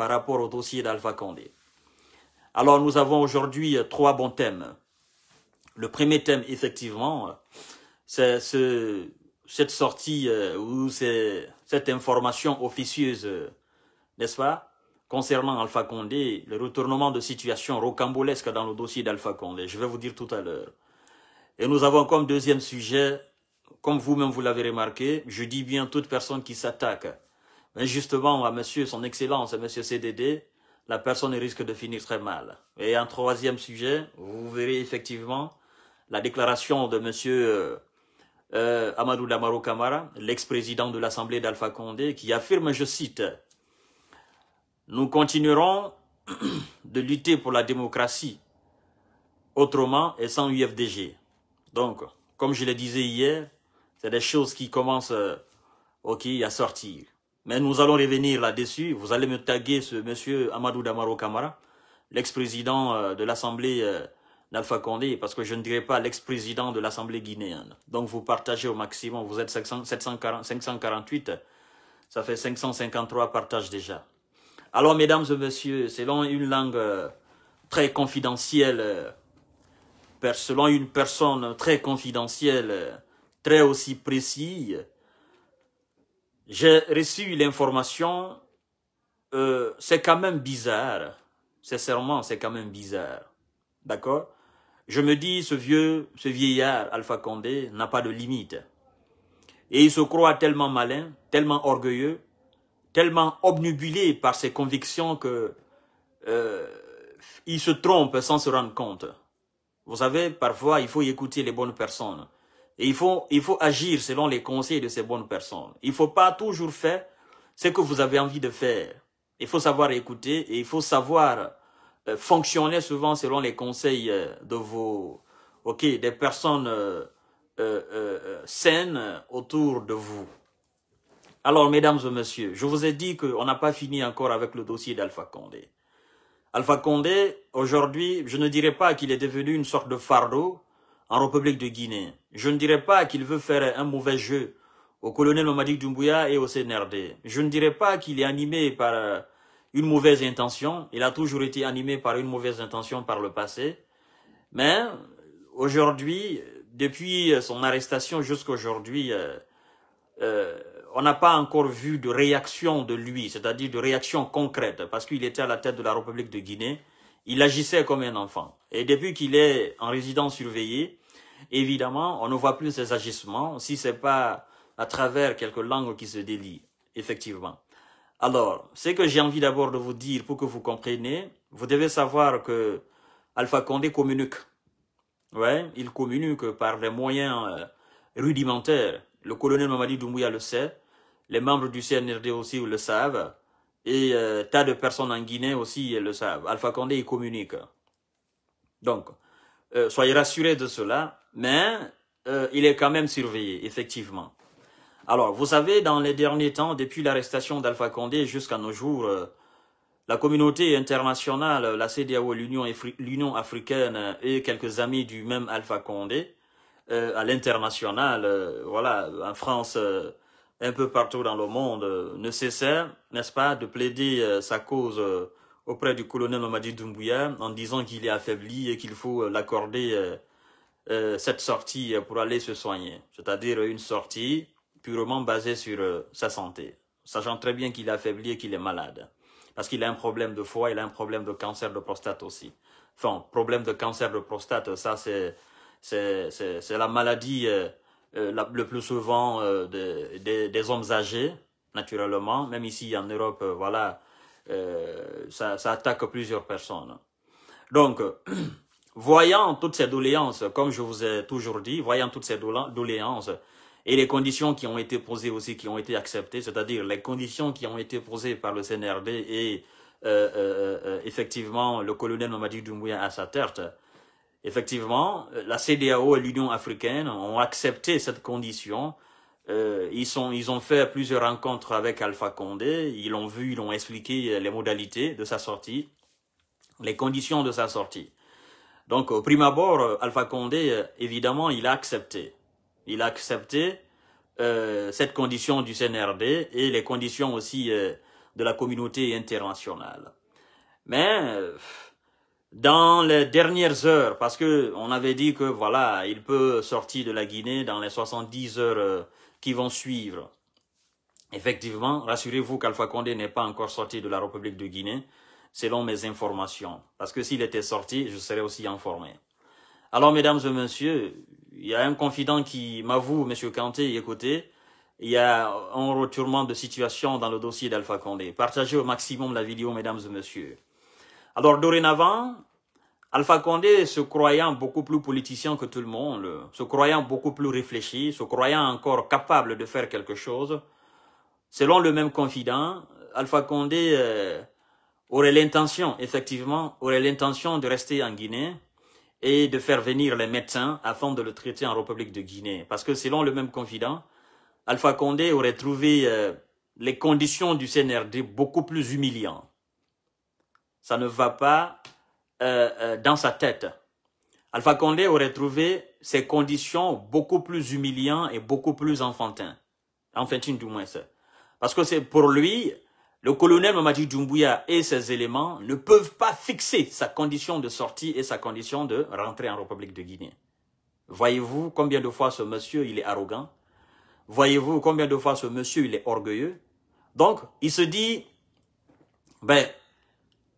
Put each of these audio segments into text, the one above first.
par rapport au dossier d'Alpha Condé. Alors nous avons aujourd'hui trois bons thèmes. Le premier thème, effectivement, c'est ce, cette sortie euh, ou cette information officieuse, n'est-ce pas, concernant Alpha Condé, le retournement de situation rocambolesque dans le dossier d'Alpha Condé. Je vais vous dire tout à l'heure. Et nous avons comme deuxième sujet, comme vous-même vous, l'avez remarqué, je dis bien toute personne qui s'attaque justement à monsieur, son excellence, à monsieur CDD, la personne risque de finir très mal. Et un troisième sujet, vous verrez effectivement la déclaration de monsieur euh, euh, Amadou Damaro Kamara, l'ex-président de l'Assemblée d'Alpha Condé, qui affirme, je cite, « Nous continuerons de lutter pour la démocratie autrement et sans UFDG. » Donc, comme je le disais hier, c'est des choses qui commencent euh, à sortir. Mais nous allons revenir là-dessus. Vous allez me taguer ce monsieur Amadou Damaro Kamara, l'ex-président euh, de l'Assemblée euh, d'Alpha Condé, parce que je ne dirais pas l'ex-président de l'Assemblée guinéenne. Donc vous partagez au maximum, vous êtes 548, ça fait 553 partages déjà. Alors mesdames et messieurs, selon une langue euh, très confidentielle, selon une personne très confidentielle, très aussi précise, j'ai reçu l'information, euh, c'est quand même bizarre, sincèrement c'est quand même bizarre, d'accord? Je me dis, ce vieux, ce vieillard, Alpha Condé, n'a pas de limite. Et il se croit tellement malin, tellement orgueilleux, tellement obnubilé par ses convictions que euh, il se trompe sans se rendre compte. Vous savez, parfois, il faut écouter les bonnes personnes. Et il faut, il faut agir selon les conseils de ces bonnes personnes. Il ne faut pas toujours faire ce que vous avez envie de faire. Il faut savoir écouter et il faut savoir euh, fonctionner souvent selon les conseils euh, de vos, ok, des personnes euh, saines autour de vous. Alors, mesdames et messieurs, je vous ai dit qu'on n'a pas fini encore avec le dossier d'Alpha Condé. Alpha Condé, aujourd'hui, je ne dirais pas qu'il est devenu une sorte de fardeau, en République de Guinée. Je ne dirais pas qu'il veut faire un mauvais jeu au colonel Mamadi Doumbouya et au CNRD. Je ne dirais pas qu'il est animé par euh, une mauvaise intention. Il a toujours été animé par une mauvaise intention par le passé. Mais aujourd'hui, depuis son arrestation jusqu'à aujourd'hui, euh, euh, on n'a pas encore vu de réaction de lui, c'est-à-dire de réaction concrète, parce qu'il était à la tête de la République de Guinée. Il agissait comme un enfant. Et depuis qu'il est en résidence surveillée, Évidemment, on ne voit plus ces agissements si ce n'est pas à travers quelques langues qui se délient, effectivement. Alors, ce que j'ai envie d'abord de vous dire pour que vous compreniez, vous devez savoir que Alpha Condé communique. Ouais, il communique par des moyens euh, rudimentaires. Le colonel Mamadi Doumbouya le sait, les membres du CNRD aussi le savent, et euh, tas de personnes en Guinée aussi le savent. Alpha Condé, il communique. Donc, euh, soyez rassurés de cela mais euh, il est quand même surveillé, effectivement. Alors, vous savez, dans les derniers temps, depuis l'arrestation d'Alpha Condé jusqu'à nos jours, euh, la communauté internationale, la CDAO, l'Union africaine et quelques amis du même Alpha Condé, à l'international, voilà, en France, un peu partout dans le monde, ne cessaient, n'est-ce pas, de plaider sa cause auprès du colonel Mamadi Doumbouya en disant qu'il est affaibli et qu'il faut l'accorder euh, cette sortie pour aller se soigner, c'est-à-dire une sortie purement basée sur euh, sa santé, sachant très bien qu'il est affaibli et qu'il est malade, parce qu'il a un problème de foie, il a un problème de cancer de prostate aussi. Enfin, problème de cancer de prostate, ça c'est c'est la maladie euh, le plus souvent des hommes âgés, naturellement, même ici en Europe, voilà, ça, ça attaque plusieurs personnes. Donc, Voyant toutes ces doléances, comme je vous ai toujours dit, voyant toutes ces doléances et les conditions qui ont été posées aussi, qui ont été acceptées, c'est-à-dire les conditions qui ont été posées par le CNRD et euh, euh, euh, effectivement le colonel Mamadi Doumbouya à sa tête, effectivement, la CDAO et l'Union africaine ont accepté cette condition. Ils, sont, ils ont fait plusieurs rencontres avec Alpha Condé, ils l'ont vu, ils ont expliqué les modalités de sa sortie, les conditions de sa sortie. Donc, au prime abord, euh, Alpha Condé, euh, évidemment, il a accepté. Il a accepté euh, cette condition du CNRD et les conditions aussi de la communauté internationale. Mais dans les dernières heures, parce que on avait dit que voilà, il peut sortir de la Guinée dans les 70 heures euh, qui vont suivre. Effectivement, rassurez-vous qu'Alpha Condé n'est pas encore sorti de la République de Guinée, selon mes informations. Parce que s'il était sorti, je serais aussi informé. Alors, mesdames et messieurs, il y a un confident qui m'avoue, monsieur Kanté, écoutez, il y a un retournement de situation dans le dossier d'Alpha Condé. Partagez au maximum la vidéo, mesdames et messieurs. Alors, dorénavant, Alpha Condé, se croyant beaucoup plus politicien que tout le monde, se croyant beaucoup plus réfléchi, se croyant encore capable de faire quelque chose, selon le même confident, Alpha Condé euh, aurait l'intention, effectivement, aurait l'intention de rester en Guinée et de faire venir les médecins afin de le traiter en République de Guinée. Parce que selon le même confident, Alpha Condé aurait trouvé euh, les conditions du CNRD beaucoup plus humiliantes. Ça ne va pas euh, euh, dans sa tête. Alpha Condé aurait trouvé ces conditions beaucoup plus humiliantes et beaucoup plus enfantines. Enfantines du moins. Parce que c'est pour lui, le colonel Mamadi Doumbouya et ses éléments ne peuvent pas fixer sa condition de sortie et sa condition de rentrer en République de Guinée. Voyez-vous combien de fois ce monsieur, il est arrogant? Voyez-vous combien de fois ce monsieur, il est orgueilleux? Donc, il se dit, ben,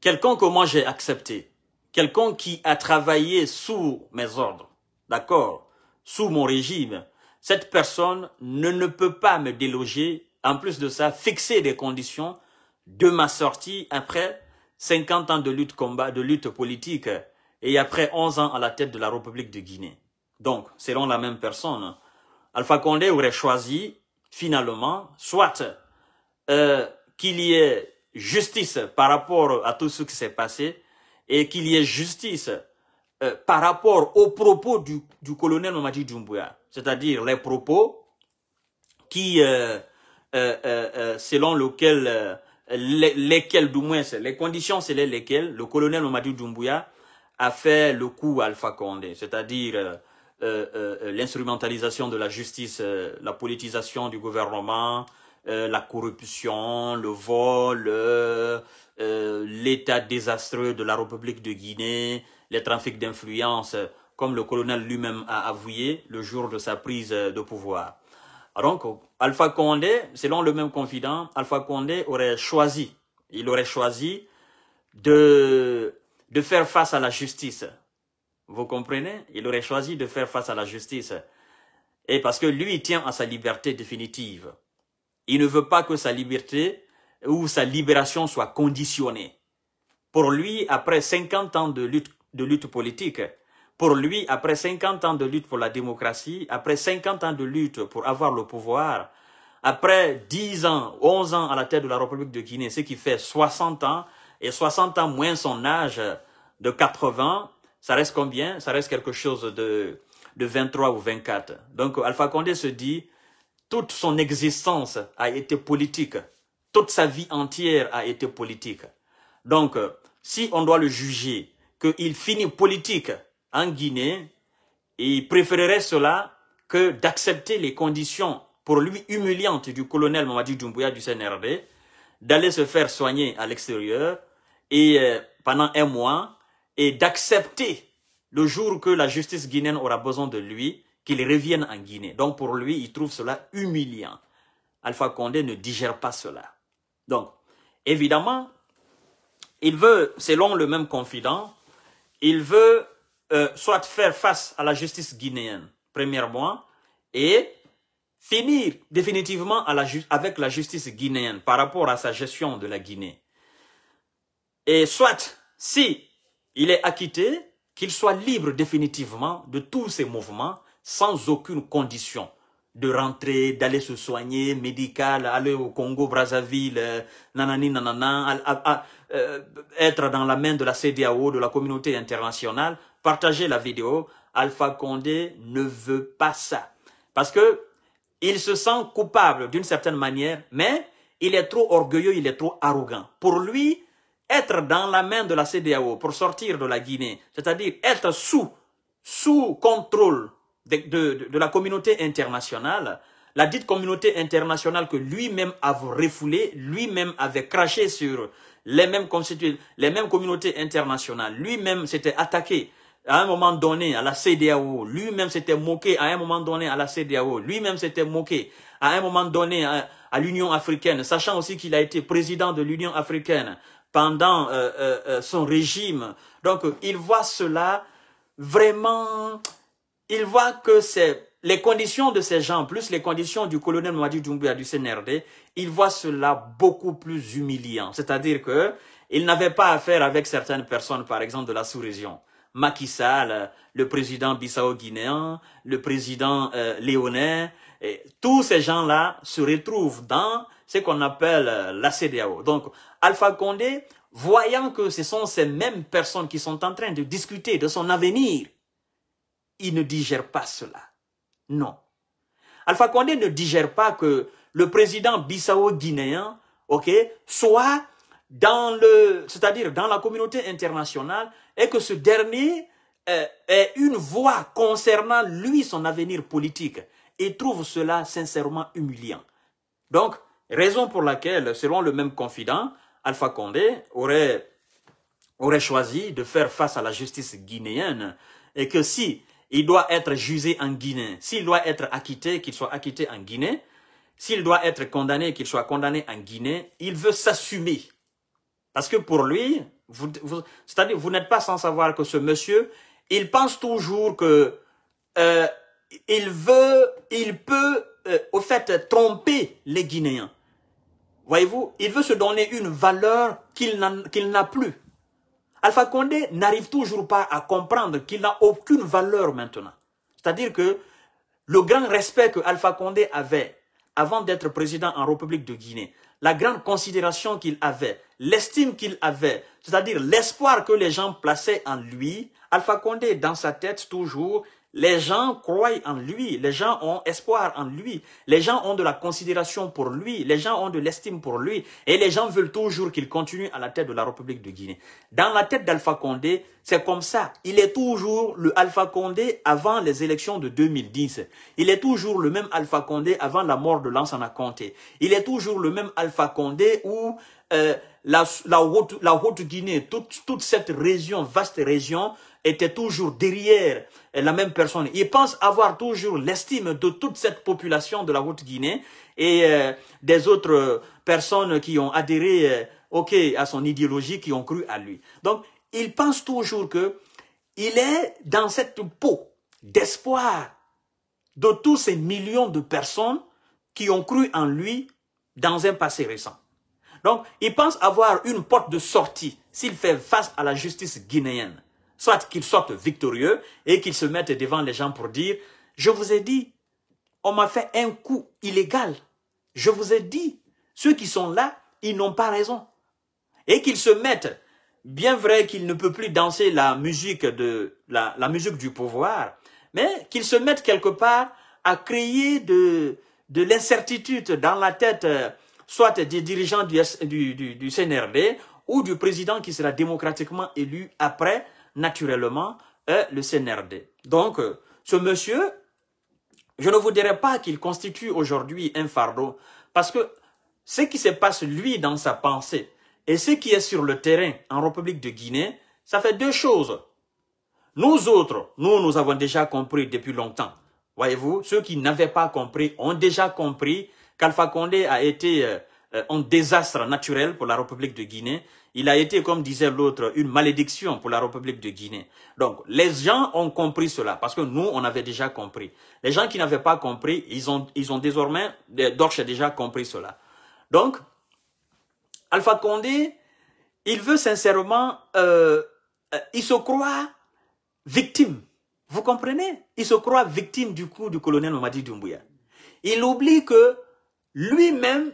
quelqu'un que moi j'ai accepté, quelqu'un qui a travaillé sous mes ordres, d'accord, sous mon régime, cette personne ne, ne peut pas me déloger, en plus de ça, fixer des conditions de ma sortie après 50 ans de lutte combat, de lutte politique et après 11 ans à la tête de la République de Guinée. Donc, selon la même personne, Alpha Condé aurait choisi finalement soit euh, qu'il y ait justice par rapport à tout ce qui s'est passé et qu'il y ait justice euh, par rapport aux propos du, colonel Mamadi Doumbouya, c'est-à-dire les propos qui, euh, selon lesquels du moins, les conditions c'est lesquelles le colonel Mamadou Doumbouya a fait le coup Alpha Condé, c'est-à-dire euh, euh, euh, l'instrumentalisation de la justice, la politisation du gouvernement, la corruption, le vol, l'état désastreux de la République de Guinée, les trafics d'influence, comme le colonel lui-même a avoué le jour de sa prise de pouvoir. Donc, Alpha Condé, selon le même confident, Alpha Condé aurait choisi, il aurait choisi de, de faire face à la justice. Vous comprenez? Il aurait choisi de faire face à la justice. Et parce que lui, il tient à sa liberté définitive. Il ne veut pas que sa liberté ou sa libération soit conditionnée. Pour lui, après 50 ans de lutte, de lutte politique, pour lui, après 50 ans de lutte pour la démocratie, après 50 ans de lutte pour avoir le pouvoir, après 10 ans, 11 ans à la tête de la République de Guinée, ce qui fait 60 ans, et 60 ans moins son âge de 80, ça reste combien? Ça reste quelque chose de, de 23 ou 24. Donc Alpha Condé se dit, toute son existence a été politique. Toute sa vie entière a été politique. Donc, si on doit le juger, qu'il finit politique en Guinée, il préférerait cela que d'accepter les conditions pour lui humiliantes du colonel Mamadi Doumbouya du CNRD, d'aller se faire soigner à l'extérieur et euh, pendant un mois et d'accepter le jour que la justice guinéenne aura besoin de lui, qu'il revienne en Guinée. Donc pour lui, il trouve cela humiliant. Alpha Condé ne digère pas cela. Donc, évidemment, il veut, selon le même confident, il veut euh, soit faire face à la justice guinéenne, premièrement, et finir définitivement avec la justice guinéenne par rapport à sa gestion de la Guinée. Et soit, si il est acquitté, qu'il soit libre définitivement de tous ces mouvements sans aucune condition de rentrer, d'aller se soigner, médical, aller au Congo, Brazzaville, euh, nanani, nanana, euh, être dans la main de la CDAO, de la communauté internationale, partagez la vidéo. Alpha Condé ne veut pas ça. Parce que il se sent coupable d'une certaine manière, mais il est trop orgueilleux, il est trop arrogant. Pour lui, être dans la main de la CDAO pour sortir de la Guinée, c'est-à-dire être sous, sous contrôle de, de, la communauté internationale, la dite communauté internationale que lui-même avait refoulée, lui-même avait craché sur les mêmes, les mêmes communautés internationales, lui-même s'était attaqué à un moment donné à la CDAO, lui-même s'était moqué à un moment donné à la CDAO, lui-même s'était moqué à un moment donné à, l'Union africaine, sachant aussi qu'il a été président de l'Union africaine pendant euh, euh, euh, son régime. Donc, il voit cela vraiment, il voit que c'est les conditions de ces gens, plus les conditions du colonel Mwadi Doumbouya du CNRD, il voit cela beaucoup plus humiliant. C'est-à-dire que il n'avait pas affaire avec certaines personnes, par exemple, de la sous-région. Macky Sall, le président bissau-guinéen, le président euh, léonais, tous ces gens-là se retrouvent dans ce qu'on appelle euh, la CDAO. Donc, Alpha Condé, voyant que ce sont ces mêmes personnes qui sont en train de discuter de son avenir, il ne digère pas cela. Non. Alpha Condé ne digère pas que le président bissau-guinéen, ok, soit dans le, c'est-à-dire dans la communauté internationale, et que ce dernier euh, ait une voix concernant lui, son avenir politique, et trouve cela sincèrement humiliant. Donc, raison pour laquelle, selon le même confident, Alpha Condé aurait, aurait choisi de faire face à la justice guinéenne, et que si il doit être jugé en Guinée, s'il doit être acquitté, qu'il soit acquitté en Guinée, s'il doit être condamné, qu'il soit condamné en Guinée, il veut s'assumer. Parce que pour lui, c'est-à-dire vous n'êtes pas sans savoir que ce monsieur, il pense toujours que euh, il peut euh, au fait tromper les Guinéens. Voyez-vous, il veut se donner une valeur qu'il n'a plus. Alpha Condé n'arrive toujours pas à comprendre qu'il n'a aucune valeur maintenant. C'est-à-dire que le grand respect que Alpha Condé avait avant d'être président en République de Guinée, la grande considération qu'il avait, l'estime qu'il avait, c'est-à-dire l'espoir que les gens plaçaient en lui, Alpha Condé, dans sa tête toujours, les gens croient en lui, les gens ont espoir en lui, les gens ont de la considération pour lui, les gens ont de l'estime pour lui, et les gens veulent toujours qu'il continue à la tête de la République de Guinée. Dans la tête d'Alpha Condé, c'est comme ça. Il est toujours le Alpha Condé avant les élections de 2010. Il est toujours le même Alpha Condé avant la mort de Lansana Conté. Il est toujours le même Alpha Condé où euh, la, la, haute, la haute Guinée, toute, toute cette région, vaste région, était toujours derrière la même personne. Il pense avoir toujours l'estime de toute cette population de la Haute-Guinée et euh, des autres personnes qui ont adhéré euh, à son idéologie, qui ont cru à lui. Donc, il pense toujours que il est dans cette peau d'espoir de tous ces millions de personnes qui ont cru en lui dans un passé récent. Donc, il pense avoir une porte de sortie s'il fait face à la justice guinéenne soit qu'il sorte victorieux et qu'il se mette devant les gens pour dire, je vous ai dit, on m'a fait un coup illégal. Je vous ai dit, ceux qui sont là, ils n'ont pas raison. Et qu'ils se mettent, bien vrai qu'il ne peut plus danser la musique de la, musique du pouvoir, mais qu'ils se mettent quelque part à créer de, de l'incertitude dans la tête, soit des dirigeants du, du, du CNRD ou du président qui sera démocratiquement élu après naturellement le CNRD. Donc, euh, ce monsieur, je ne vous dirais pas qu'il constitue aujourd'hui un fardeau, parce que ce qui se passe, lui, dans sa pensée, et ce qui est sur le terrain en République de Guinée, ça fait deux choses. Nous autres, nous, nous avons déjà compris depuis longtemps. Voyez-vous, ceux qui n'avaient pas compris ont déjà compris qu'Alpha Condé a été euh, un désastre naturel pour la République de Guinée il a été, comme disait l'autre, une malédiction pour la République de Guinée. Donc, les gens ont compris cela, parce que nous, on avait déjà compris. Les gens qui n'avaient pas compris, ils ont, ils ont désormais, a déjà compris cela. Donc, Alpha Condé, il veut sincèrement, euh, euh, il se croit victime. Vous comprenez? Il se croit victime du coup du colonel Mamadi Doumbouya. Il oublie que lui-même,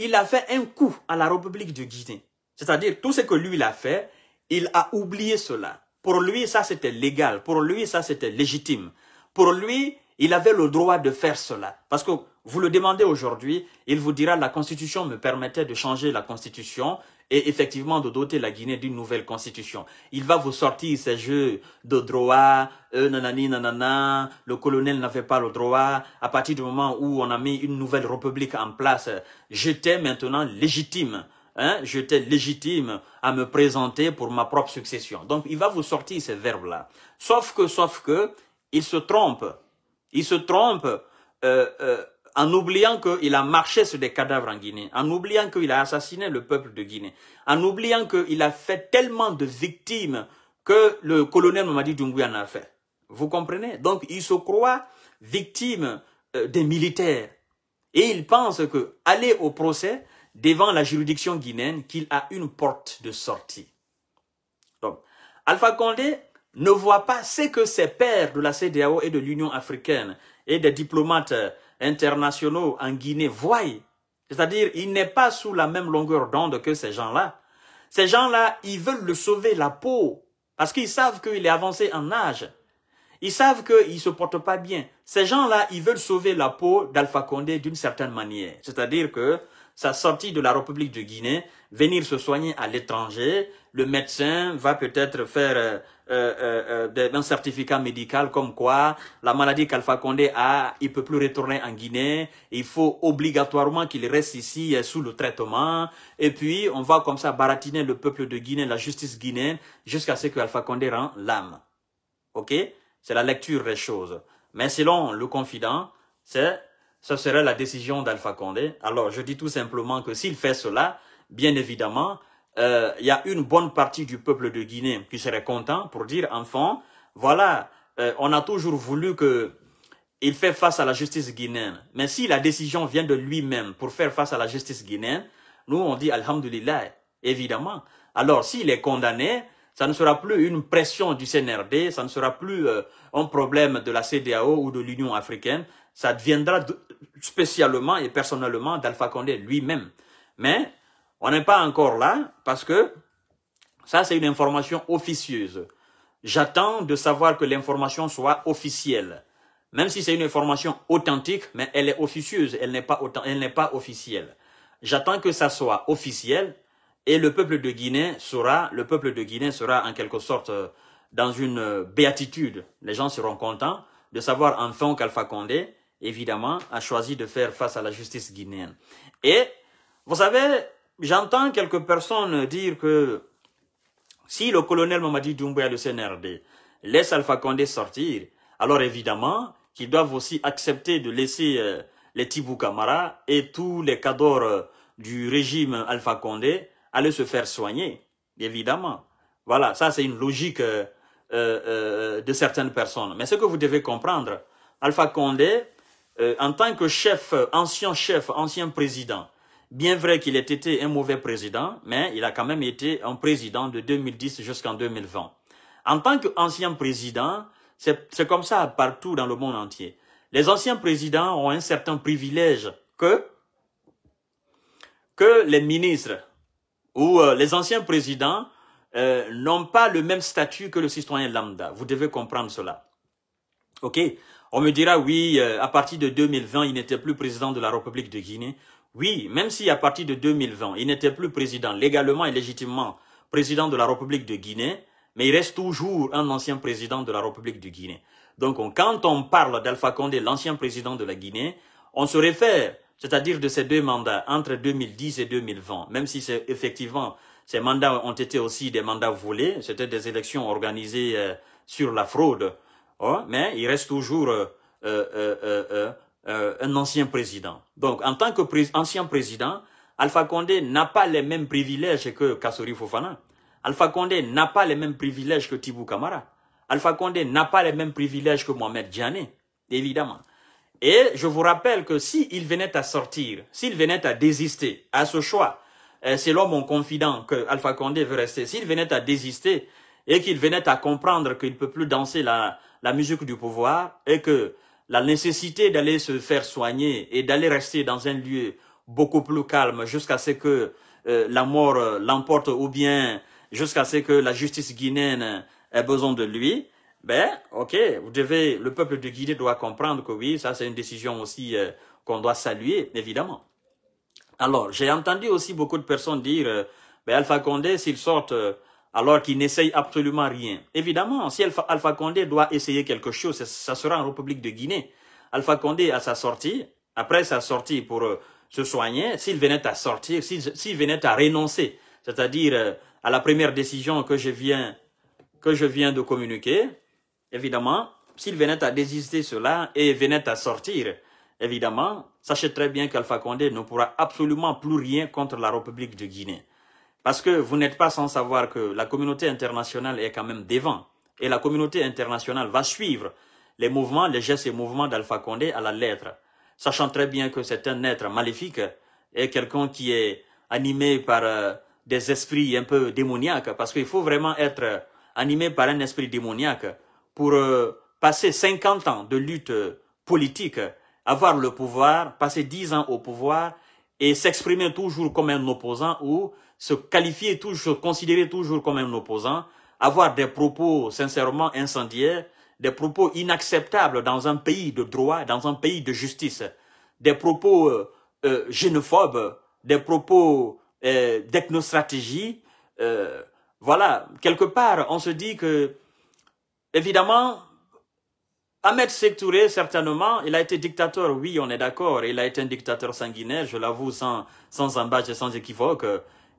il a fait un coup à la République de Guinée. C'est-à-dire, tout ce que lui il a fait, il a oublié cela. Pour lui, ça c'était légal. Pour lui, ça c'était légitime. Pour lui, il avait le droit de faire cela. Parce que vous le demandez aujourd'hui, il vous dira la constitution me permettait de changer la constitution et effectivement de doter la Guinée d'une nouvelle constitution. Il va vous sortir ces jeux de droit, euh, nanani nanana, le colonel n'avait pas le droit. À partir du moment où on a mis une nouvelle république en place, j'étais maintenant légitime. Hein, j'étais légitime à me présenter pour ma propre succession. Donc, il va vous sortir ces verbes-là. Sauf que, sauf que, il se trompe. Il se trompe euh, euh, en oubliant qu'il a marché sur des cadavres en Guinée, en oubliant qu'il a assassiné le peuple de Guinée, en oubliant qu'il a fait tellement de victimes que le colonel Mamadi Doumbouya en a fait. Vous comprenez? Donc, il se croit victime euh, des militaires. Et il pense que aller au procès devant la juridiction guinéenne, qu'il a une porte de sortie. Donc, Alpha Condé ne voit pas ce que ses pairs de la CDAO et de l'Union africaine et des diplomates internationaux en Guinée voient. C'est-à-dire, il n'est pas sous la même longueur d'onde que ces gens-là. Ces gens-là, ils veulent le sauver la peau parce qu'ils savent qu'il est avancé en âge. Ils savent qu'il ne se porte pas bien. Ces gens-là, ils veulent sauver la peau d'Alpha Condé d'une certaine manière. C'est-à-dire que sa sortie de la République de Guinée, venir se soigner à l'étranger, le médecin va peut-être faire euh, euh, euh, un certificat médical comme quoi la maladie qu'Alpha Condé a, il peut plus retourner en Guinée, il faut obligatoirement qu'il reste ici sous le traitement, et puis on va comme ça baratiner le peuple de Guinée, la justice guinéenne, jusqu'à ce que Alpha Condé rend l'âme. Ok? C'est la lecture des choses. Mais selon le confident, c'est ce serait la décision d'Alpha Condé. Alors, je dis tout simplement que s'il fait cela, bien évidemment, euh, il y a une bonne partie du peuple de Guinée qui serait content pour dire, enfant, voilà, euh, on a toujours voulu que il fait face à la justice guinéenne. Mais si la décision vient de lui-même pour faire face à la justice guinéenne, nous, on dit Alhamdulillah, évidemment. Alors, s'il est condamné, ça ne sera plus une pression du CNRD, ça ne sera plus euh, un problème de la CDAO ou de l'Union africaine, ça deviendra spécialement et personnellement d'Alpha Condé lui-même. Mais on n'est pas encore là parce que ça, c'est une information officieuse. J'attends de savoir que l'information soit officielle. Même si c'est une information authentique, mais elle est officieuse, elle n'est pas, officielle. J'attends que ça soit officiel et le peuple de Guinée sera, le peuple de Guinée sera en quelque sorte euh, dans une euh, béatitude. Les gens seront contents de savoir enfin qu'Alpha Condé évidemment, a choisi de faire face à la justice guinéenne. Et, vous savez, j'entends quelques personnes dire que si le colonel Mamadi Doumbouya le CNRD laisse Alpha Condé sortir, alors évidemment qu'ils doivent aussi accepter de laisser euh, les Tibou Kamara et tous les cadors euh, du régime Alpha Condé aller se faire soigner, évidemment. Voilà, ça c'est une logique euh, de certaines personnes. Mais ce que vous devez comprendre, Alpha Condé en tant que chef, ancien chef, ancien président, bien vrai qu'il ait été un mauvais président, mais il a quand même été un président de 2010 jusqu'en 2020. En tant qu'ancien président, c'est comme ça partout dans le monde entier. Les anciens présidents ont un certain privilège que, les ministres ou euh, les anciens présidents euh, n'ont pas le même statut que le citoyen lambda. Vous devez comprendre cela. OK? On me dira, oui, euh, à partir de 2020, il n'était plus président de la République de Guinée. Oui, même si à partir de 2020, il n'était plus président légalement et légitimement président de la République de Guinée, mais il reste toujours un ancien président de la République de Guinée. Donc, quand on parle d'Alpha Condé, l'ancien président de la Guinée, on se réfère, c'est-à-dire de ces deux mandats entre 2010 et 2020, même si effectivement ces mandats ont été aussi des mandats volés, c'était des élections organisées euh, sur la fraude, Oh, mais il reste toujours euh, euh, euh, un ancien président. Donc, en tant qu'ancien président, Alpha Condé n'a pas les mêmes privilèges que Kassori Fofana. Alpha Condé n'a pas les mêmes privilèges que Tibou Kamara. Alpha Condé n'a pas les mêmes privilèges que Mohamed Djane, évidemment. Et je vous rappelle que s'il venait à sortir, s'il venait à désister à ce choix, c'est l'homme mon confident que Alpha Condé veut rester, s'il venait à désister et qu'il venait à comprendre qu'il ne peut plus danser la musique du pouvoir et que la nécessité d'aller se faire soigner et d'aller rester dans un lieu beaucoup plus calme jusqu'à ce que euh, la mort euh, l'emporte ou bien jusqu'à ce que la justice guinéenne ait besoin de lui, ben, ok, vous devez, le peuple de Guinée doit comprendre que oui, ça c'est une décision aussi euh, qu'on doit saluer, évidemment. Alors, j'ai entendu aussi beaucoup de personnes dire, Mais Alpha Condé, s'il sort euh, alors qu'il n'essaye absolument rien. Évidemment, si Alpha, Condé doit essayer quelque chose, ça sera en République de Guinée. Alpha Condé, à sa sortie, après sa sortie pour euh, se soigner, s'il venait à sortir, s'il venait à renoncer, c'est-à-dire euh, à la première décision que je viens, que je viens de communiquer, évidemment, s'il venait à désister cela et venait à sortir, évidemment, sachez très bien qu'Alpha Condé ne pourra absolument plus rien contre la République de Guinée. Parce que vous n'êtes pas sans savoir que la communauté internationale est quand même devant. Et la communauté internationale va suivre les mouvements, les gestes et mouvements d'Alpha Condé à la lettre. Sachant très bien que c'est un être maléfique et quelqu'un qui est animé par euh, des esprits un peu démoniaques. Parce qu'il faut vraiment être animé par un esprit démoniaque pour euh, passer 50 ans de lutte politique, avoir le pouvoir, passer 10 ans au pouvoir et s'exprimer toujours comme un opposant ou se qualifier toujours, se considérer toujours comme un opposant, avoir des propos sincèrement incendiaires, des propos inacceptables dans un pays de droit, dans un pays de justice, des propos euh, euh xénophobes, des propos euh, d'ethnostratégie. Euh, voilà, quelque part, on se dit que, évidemment, Ahmed Sektouré, certainement, il a été dictateur, oui, on est d'accord, il a été un dictateur sanguinaire, je l'avoue, sans, sans embâche et sans équivoque.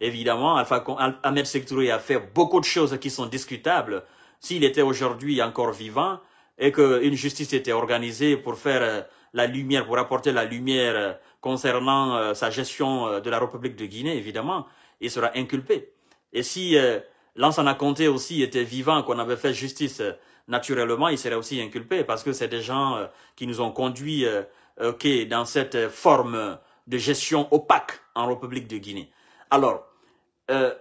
Évidemment, Alpha, Ahmed Sektouré a fait beaucoup de choses qui sont discutables. S'il était aujourd'hui encore vivant et qu'une justice était organisée pour faire euh, la lumière, pour apporter la lumière euh, concernant euh, sa gestion de la République de Guinée, évidemment, il sera inculpé. Et si Lansana Conté aussi était vivant, qu'on avait fait justice naturellement, il serait aussi inculpé parce que c'est des gens qui nous ont conduits dans cette forme de gestion opaque en République de Guinée. Alors, euh,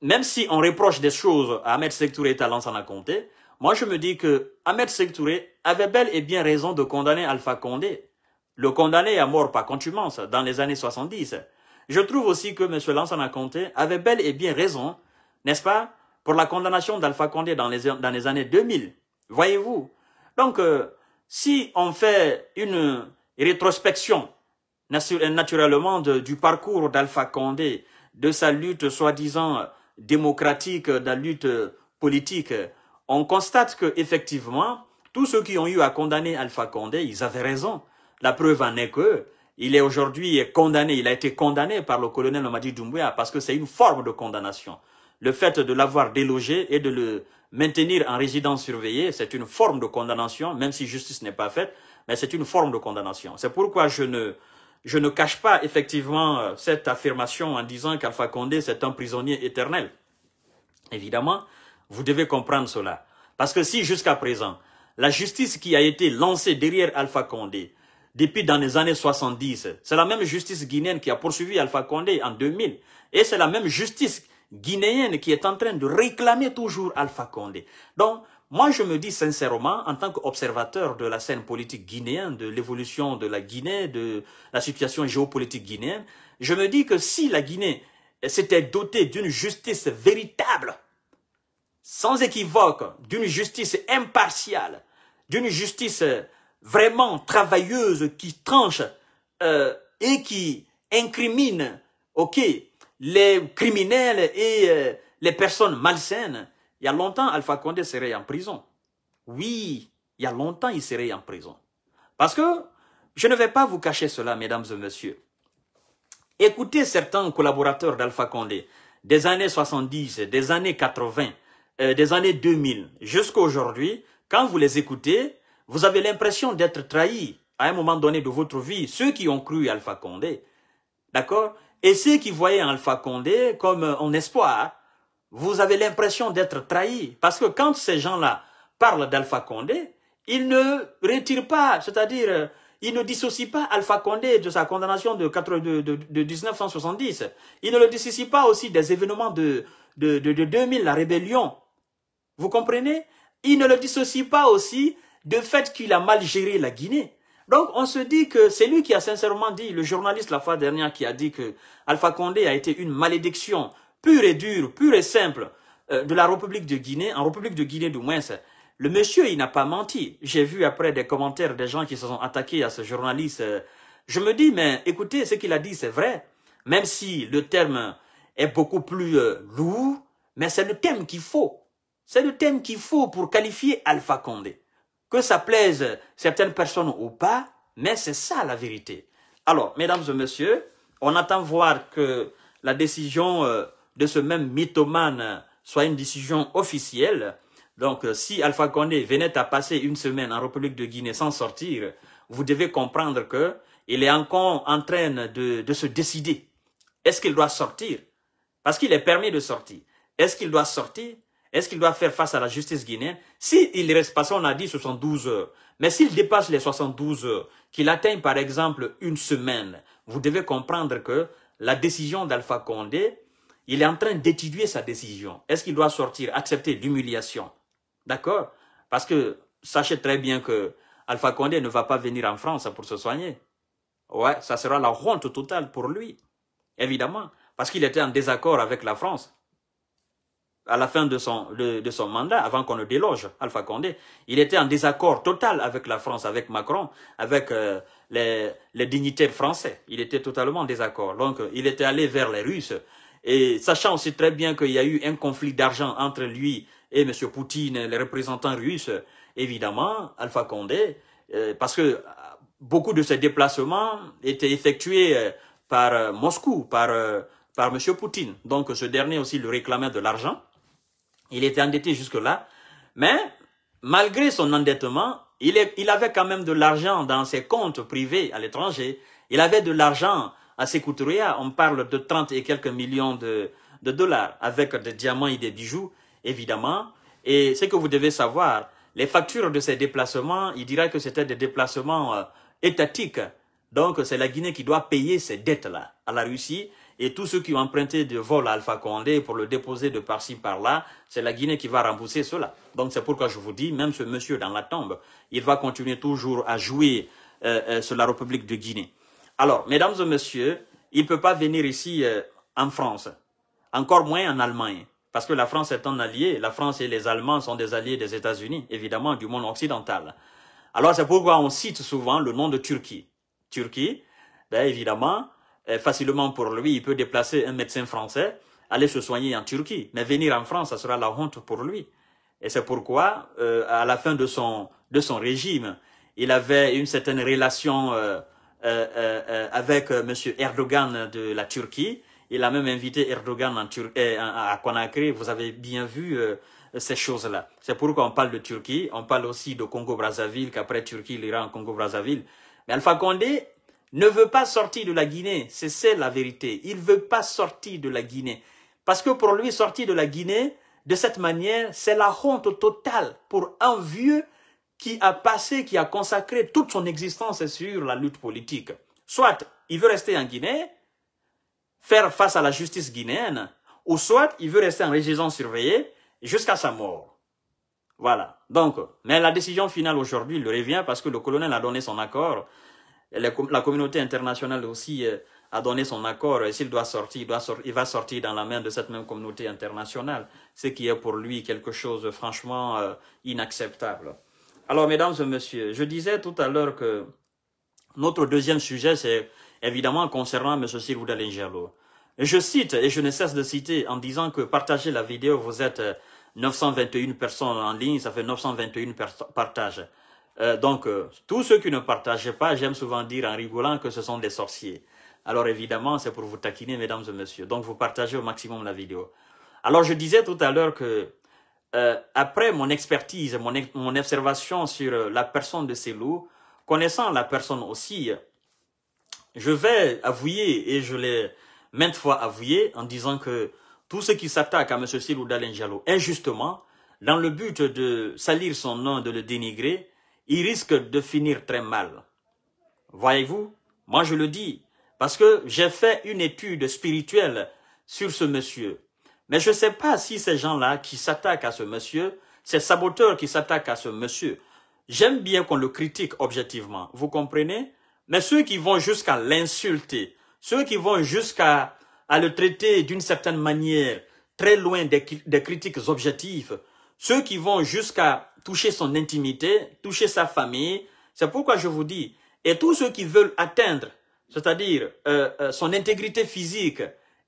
même si on reproche des choses à Ahmed Sektouré et à Lansana Conté, moi je me dis que Ahmed Sektouré avait bel et bien raison de condamner Alpha Condé. Le condamner à mort par contumance dans les années 70. Je trouve aussi que M. Lansana Conté avait bel et bien raison, n'est-ce pas, pour la condamnation d'Alpha Condé dans les, dans les années 2000. Voyez-vous? Donc, euh, si on fait une rétrospection naturellement du parcours d'Alpha Condé de sa lutte soi-disant démocratique, de la lutte politique, on constate que effectivement, tous ceux qui ont eu à condamner Alpha Condé, ils avaient raison. La preuve en est que il est aujourd'hui condamné, il a été condamné par le colonel Nomadi Doumbouya parce que c'est une forme de condamnation. Le fait de l'avoir délogé et de le maintenir en résidence surveillée, c'est une forme de condamnation, même si justice n'est pas faite, mais c'est une forme de condamnation. C'est pourquoi je ne, je ne cache pas effectivement euh, cette affirmation en disant qu'Alpha Condé, c'est un prisonnier éternel. Évidemment, vous devez comprendre cela. Parce que si jusqu'à présent, la justice qui a été lancée derrière Alpha Condé, depuis dans les années 70, c'est la même justice guinéenne qui a poursuivi Alpha Condé en 2000. Et c'est la même justice guinéenne qui est en train de réclamer toujours Alpha Condé. Donc, moi, je me dis sincèrement, en tant qu'observateur de la scène politique guinéenne, de l'évolution de la Guinée, de la situation géopolitique guinéenne, je me dis que si la Guinée s'était dotée d'une justice véritable, sans équivoque, d'une justice impartiale, d'une justice vraiment travailleuse qui tranche euh, et qui incrimine, les criminels et euh, les personnes malsaines, il y a longtemps, Alpha Condé serait en prison. Oui, il y a longtemps, il serait en prison. Parce que, je ne vais pas vous cacher cela, mesdames et messieurs. Écoutez certains collaborateurs d'Alpha Condé, des années 70, des années 80, euh, des années 2000, jusqu'à aujourd'hui, quand vous les écoutez, vous avez l'impression d'être trahi à un moment donné de votre vie, ceux qui ont cru Alpha Condé. D'accord? Et ceux qui voyaient Alpha Condé comme un espoir, vous avez l'impression d'être trahi. Parce que quand ces gens-là parlent d'Alpha Condé, ils ne retirent pas, c'est-à-dire, euh, ils ne dissocient pas Alpha Condé de sa condamnation de, de, de, 1970. Ils ne le dissocient pas aussi des événements de, de, de, 2000, la rébellion. Vous comprenez? Ils ne le dissocient pas aussi du fait qu'il a mal géré la Guinée. Donc on se dit que c'est lui qui a sincèrement dit, le journaliste la fois dernière qui a dit que Alpha Condé a été une malédiction pur et dur, pur et simple euh, de la République de Guinée, en République de Guinée du moins, le monsieur, il n'a pas menti. J'ai vu après des commentaires des gens qui se sont attaqués à ce journaliste. Je me dis, mais écoutez, ce qu'il a dit, c'est vrai. Même si le terme est beaucoup plus euh, lourd, mais c'est le thème qu'il faut. C'est le thème qu'il faut pour qualifier Alpha Condé. Que ça plaise certaines personnes ou pas, mais c'est ça la vérité. Alors, mesdames et messieurs, on attend voir que la décision euh, de ce même mythomane soit une décision officielle. Donc, euh, si Alpha Condé venait à passer une semaine en République de Guinée sans sortir, vous devez comprendre que il est encore en train de, de se décider. Est-ce qu'il doit sortir? Parce qu'il est permis de sortir. Est-ce qu'il doit sortir? Est-ce qu'il doit faire face à la justice guinéenne? S'il il reste pas, on a dit 72 heures. Mais s'il dépasse les 72 heures, qu'il atteigne par exemple une semaine, vous devez comprendre que la décision d'Alpha Condé, il est en train d'étudier sa décision. Est-ce qu'il doit sortir, accepter l'humiliation D'accord? Parce que sachez très bien que Alpha Condé ne va pas venir en France pour se soigner. Ouais, ça sera la honte totale pour lui. Évidemment. Parce qu'il était en désaccord avec la France. À la fin de son, de, son mandat, avant qu'on ne déloge Alpha Condé, il était en désaccord total avec la France, avec Macron, avec euh, les dignitaires français. Il était totalement en désaccord. Donc, il était allé vers les Russes. Et sachant aussi très bien qu'il y a eu un conflit d'argent entre lui et M. Poutine, les représentants russes, évidemment, Alpha Condé, euh, parce que beaucoup de ces déplacements étaient effectués euh, par euh, Moscou, par, euh, par M. Poutine. Donc ce dernier aussi le réclamait de l'argent. Il était endetté jusque-là. Mais malgré son endettement, il, est, il avait quand même de l'argent dans ses comptes privés à l'étranger. Il avait de l'argent à ses couturiers. On parle de 30 et quelques millions de, dollars avec des diamants et des bijoux, évidemment. Et ce que vous devez savoir, les factures de ces déplacements, il dirait que c'était des déplacements étatique. Donc, c'est la Guinée qui doit payer ces dettes-là à la Russie. Et tous ceux qui ont emprunté de vol à Alpha Condé pour le déposer de par-ci, par-là, c'est la Guinée qui va rembourser cela. Donc, c'est pourquoi je vous dis, même ce monsieur dans la tombe, il va continuer toujours à jouer euh, euh, sur la République de Guinée. Alors, mesdames et messieurs, il ne peut pas venir ici euh, en France, encore moins en Allemagne, parce que la France est un allié. La France et les Allemands sont des alliés des États-Unis, évidemment, du monde occidental. Alors c'est pourquoi on cite souvent le nom de Turquie. Turquie, ben évidemment, facilement pour lui, il peut déplacer un médecin français, aller se soigner en Turquie. Mais venir en France, ça sera la honte pour lui. Et c'est pourquoi, euh, à la fin de son, de son régime, il avait une certaine relation euh, euh, euh avec M. Erdogan de la Turquie. Il a même invité Erdogan en Tur à Conakry. Vous avez bien vu ces choses-là. C'est pourquoi on parle de Turquie, on parle aussi de Congo-Brazzaville, qu'après Turquie, il ira en Congo-Brazzaville. Mais Alpha Condé ne veut pas sortir de la Guinée, c'est la vérité. Il ne veut pas sortir de la Guinée. Parce que pour lui, sortir de la Guinée, de cette manière, c'est la honte totale pour un vieux qui a passé, qui a consacré toute son existence sur la lutte politique. Soit il veut rester en Guinée, faire face à la justice guinéenne, ou soit il veut rester en résidence surveillée jusqu'à sa mort. Voilà. Donc, mais la décision finale aujourd'hui le revient parce que le colonel a donné son accord. La communauté internationale aussi euh, a donné son accord. Et s'il doit sortir, il, doit sortir, il va sortir dans la main de cette même communauté internationale. Ce qui est pour lui quelque chose de franchement euh, inacceptable. Alors, mesdames et messieurs, je disais tout à l'heure que notre deuxième sujet, c'est évidemment concernant M. Sirou. Je cite, et je ne cesse de citer, en disant que partagez la vidéo, vous êtes euh, 921 personnes en ligne, ça fait 921 partages. Euh, donc, euh, tous ceux qui ne partagent pas, j'aime souvent dire en rigolant que ce sont des sorciers. Alors évidemment, c'est pour vous taquiner, mesdames et messieurs. Donc, vous partagez au maximum la vidéo. Alors, je disais tout à l'heure que euh, après mon expertise, mon, mon observation sur la personne de ces loups, connaissant la personne aussi, je vais avouer, et je l'ai maintes fois avoué, en disant que tous ceux qui s'attaquent à M. Silou Diallo injustement, dans le but de salir son nom, de le dénigrer, ils risquent de finir très mal. Voyez-vous, moi je le dis, parce que j'ai fait une étude spirituelle sur ce monsieur. Mais je ne sais pas si ces gens-là qui s'attaquent à ce monsieur, ces saboteurs qui s'attaquent à ce monsieur, j'aime bien qu'on le critique objectivement, vous comprenez? Mais ceux qui vont jusqu'à l'insulter, ceux qui vont jusqu'à à le traiter d'une certaine manière, très loin des, critiques objectives, ceux qui vont jusqu'à toucher son intimité, toucher sa famille, c'est pourquoi je vous dis, et tous ceux qui veulent atteindre, c'est-à-dire euh, euh, son intégrité physique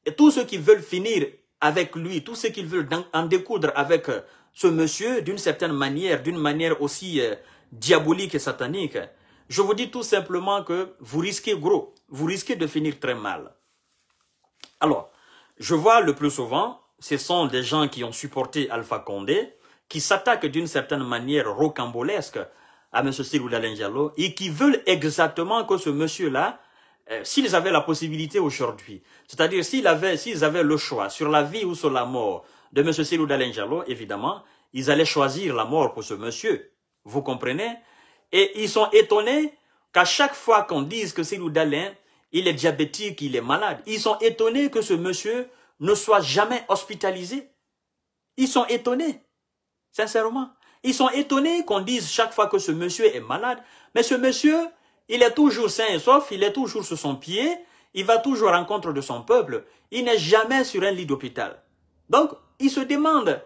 Et tous ceux qui veulent finir avec lui, tous ceux qui veulent en découdre avec euh, ce monsieur d'une certaine manière, d'une manière aussi euh, diabolique et satanique, je vous dis tout simplement que vous risquez gros, vous risquez de finir très mal. Alors, je vois le plus souvent, ce sont des gens qui ont supporté Alpha Condé, qui s'attaquent d'une certaine manière rocambolesque à M. Diallo et qui veulent exactement que ce monsieur-là, euh, s'ils avaient la possibilité aujourd'hui, c'est-à-dire s'ils avaient, le choix sur la vie ou sur la mort de M. Sirou Diallo, évidemment, ils allaient choisir la mort pour ce monsieur. Vous comprenez? Et ils sont étonnés qu'à chaque fois qu'on dise que Dalin, il est diabétique, il est malade, ils sont étonnés que ce monsieur ne soit jamais hospitalisé. Ils sont étonnés. Sincèrement. Ils sont étonnés qu'on dise chaque fois que ce monsieur est malade. Mais ce monsieur, il est toujours sain et sauf, il est toujours sur son pied, il va toujours à rencontre de son peuple. Il n'est jamais sur un lit d'hôpital. Donc, il se demande,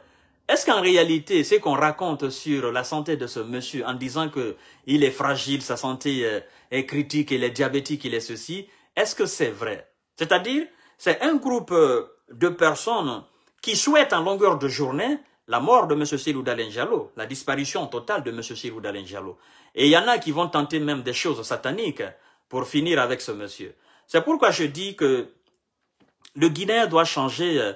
est-ce qu'en réalité, ce qu'on raconte sur la santé de ce monsieur en disant que il est fragile, sa santé euh, est critique, il est diabétique, il est ceci, est-ce que c'est vrai? C'est-à-dire, c'est un groupe euh, de personnes qui souhaitent en longueur de journée la mort de M. Sirou Diallo, la disparition totale de M. Sirou Diallo. Et il y en a qui vont tenter même des choses sataniques pour finir avec ce monsieur. C'est pourquoi je dis que le Guinéen doit changer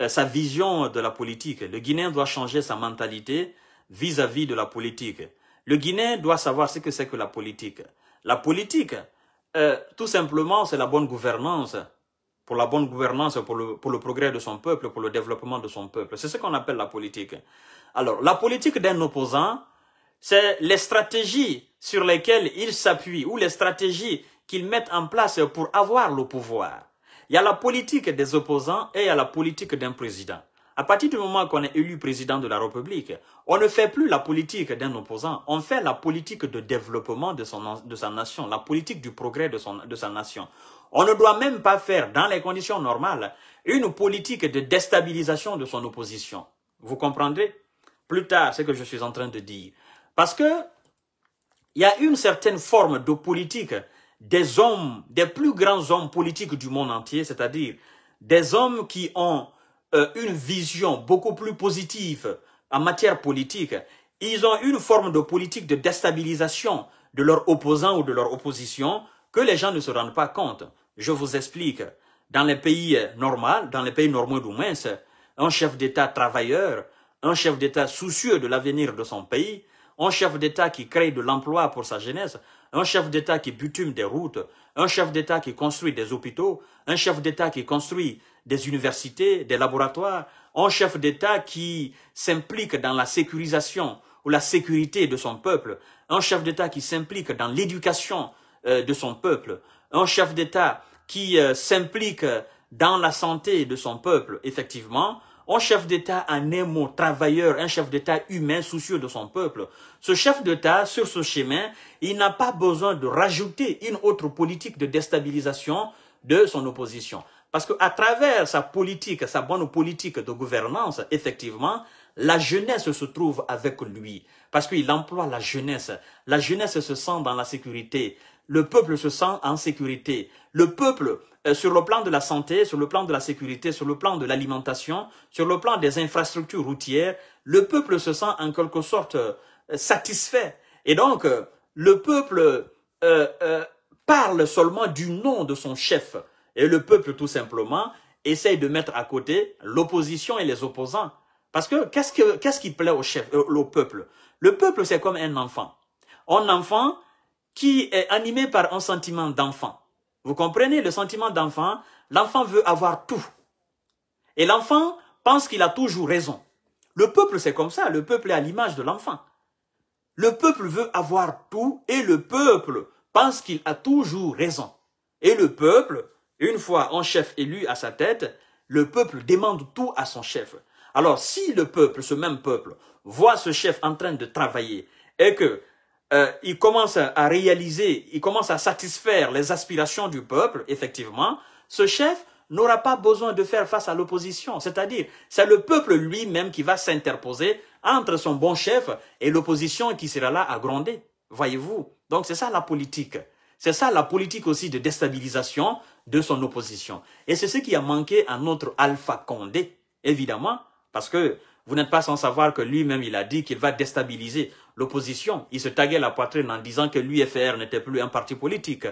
euh, sa vision de la politique. Le Guinéen doit changer sa mentalité vis-à-vis de la politique. Le Guinéen doit savoir ce que c'est que la politique. La politique, euh, tout simplement, c'est la bonne gouvernance pour la bonne gouvernance, pour le, progrès de son peuple, pour le développement de son peuple. C'est ce qu'on appelle la politique. Alors, la politique d'un opposant, c'est les stratégies sur lesquelles il s'appuie ou les stratégies qu'il met en place pour avoir le pouvoir. Il y a la politique des opposants et il y a la politique d'un président. À partir du moment qu'on est élu président de la République, on ne fait plus la politique d'un opposant, on fait la politique de développement de, son, de sa nation, la politique du progrès de, son, de sa nation. On ne doit même pas faire, dans les conditions normales, une politique de déstabilisation de son opposition. Vous comprendrez plus tard ce que je suis en train de dire. Parce que il y a une certaine forme de politique des hommes, des plus grands hommes politiques du monde entier, c'est-à-dire des hommes qui ont euh, une vision beaucoup plus positive en matière politique, ils ont une forme de politique de déstabilisation de leurs opposants ou de leur opposition que les gens ne se rendent pas compte. Je vous explique. Dans les pays normaux, dans les pays normaux du moins, un chef d'État travailleur, un chef d'État soucieux de l'avenir de son pays, un chef d'État qui crée de l'emploi pour sa jeunesse, un chef d'État qui butume des routes, un chef d'État qui construit des hôpitaux, un chef d'État qui construit des universités, des laboratoires, un chef d'État qui s'implique dans la sécurisation ou la sécurité de son peuple, un chef d'État qui s'implique dans l'éducation euh, de son peuple, un chef d'État qui euh, s'implique dans la santé de son peuple, effectivement, un chef d'État, un émo travailleur, un chef d'État humain, soucieux de son peuple. Ce chef d'État, sur ce chemin, il n'a pas besoin de rajouter une autre politique de déstabilisation de son opposition. Parce qu'à travers sa politique, sa bonne politique de gouvernance, effectivement, la jeunesse se trouve avec lui. Parce qu'il emploie la jeunesse. La jeunesse se sent dans la sécurité. Le peuple se sent en sécurité. Le peuple, euh, sur le plan de la santé, sur le plan de la sécurité, sur le plan de l'alimentation, sur le plan des infrastructures routières, le peuple se sent en quelque sorte euh, satisfait. Et donc, euh, le peuple parle seulement du nom de son chef. Et le peuple, tout simplement, essaye de mettre à côté l'opposition et les opposants. Parce que qu'est-ce qui plaît au chef, euh, au peuple? Le peuple, c'est comme un enfant. Un enfant qui est animé par un sentiment d'enfant. Vous comprenez? Le sentiment d'enfant L'enfant veut avoir tout. Et l'enfant pense qu'il a toujours raison. Le peuple, c'est comme ça. Le peuple est à l'image de l'enfant. Le peuple veut avoir tout et le peuple pense qu'il a toujours raison. Et le peuple une fois un chef élu à sa tête, le peuple demande tout à son chef. Alors si le peuple, ce même peuple, voit ce chef en train de travailler et que euh, il commence à réaliser, il commence à satisfaire les aspirations du peuple, effectivement, ce chef n'aura pas besoin de faire face à l'opposition. C'est-à-dire, c'est le peuple lui-même qui va s'interposer entre son bon chef et l'opposition qui sera là à gronder. Voyez-vous? Donc c'est ça la politique. C'est ça la politique aussi de déstabilisation de son opposition. Et c'est ce qui a manqué à notre Alpha Condé, évidemment, parce que vous n'êtes pas sans savoir que lui-même, il a dit qu'il va déstabiliser l'opposition. Il se taguait la poitrine en disant que l'UFR n'était plus un parti politique.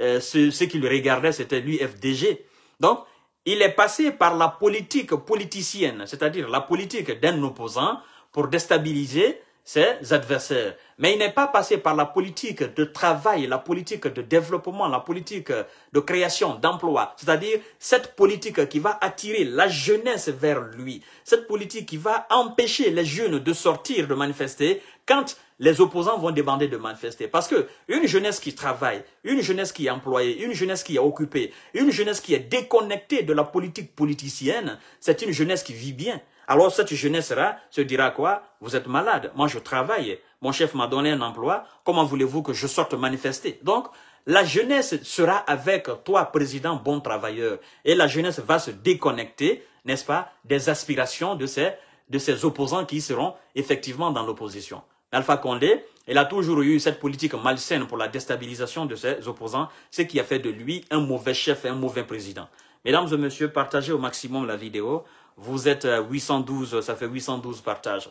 Euh, ce, ce qui regardait, c'était l'UFDG. Donc, il est passé par la politique politicienne, c'est-à-dire la politique d'un opposant, pour déstabiliser ses adversaires. Mais il n'est pas passé par la politique de travail, la politique de développement, la politique de création d'emplois. C'est-à-dire cette politique qui va attirer la jeunesse vers lui. Cette politique qui va empêcher les jeunes de sortir, de manifester quand les opposants vont demander de manifester. Parce que une jeunesse qui travaille, une jeunesse qui est employée, une jeunesse qui est occupée, une jeunesse qui est déconnectée de la politique politicienne, c'est une jeunesse qui vit bien. Alors cette jeunesse-là se dira quoi? Vous êtes malade, moi je travaille, mon chef m'a donné un emploi, comment voulez-vous que je sorte manifester? Donc la jeunesse sera avec toi, président bon travailleur, et la jeunesse va se déconnecter, n'est-ce pas, des aspirations de ces, opposants qui seront effectivement dans l'opposition. Alpha Condé, il a toujours eu cette politique malsaine pour la déstabilisation de ses opposants, ce qui a fait de lui un mauvais chef un mauvais président. Mesdames et messieurs, partagez au maximum la vidéo. Vous êtes 812, ça fait 812 partages.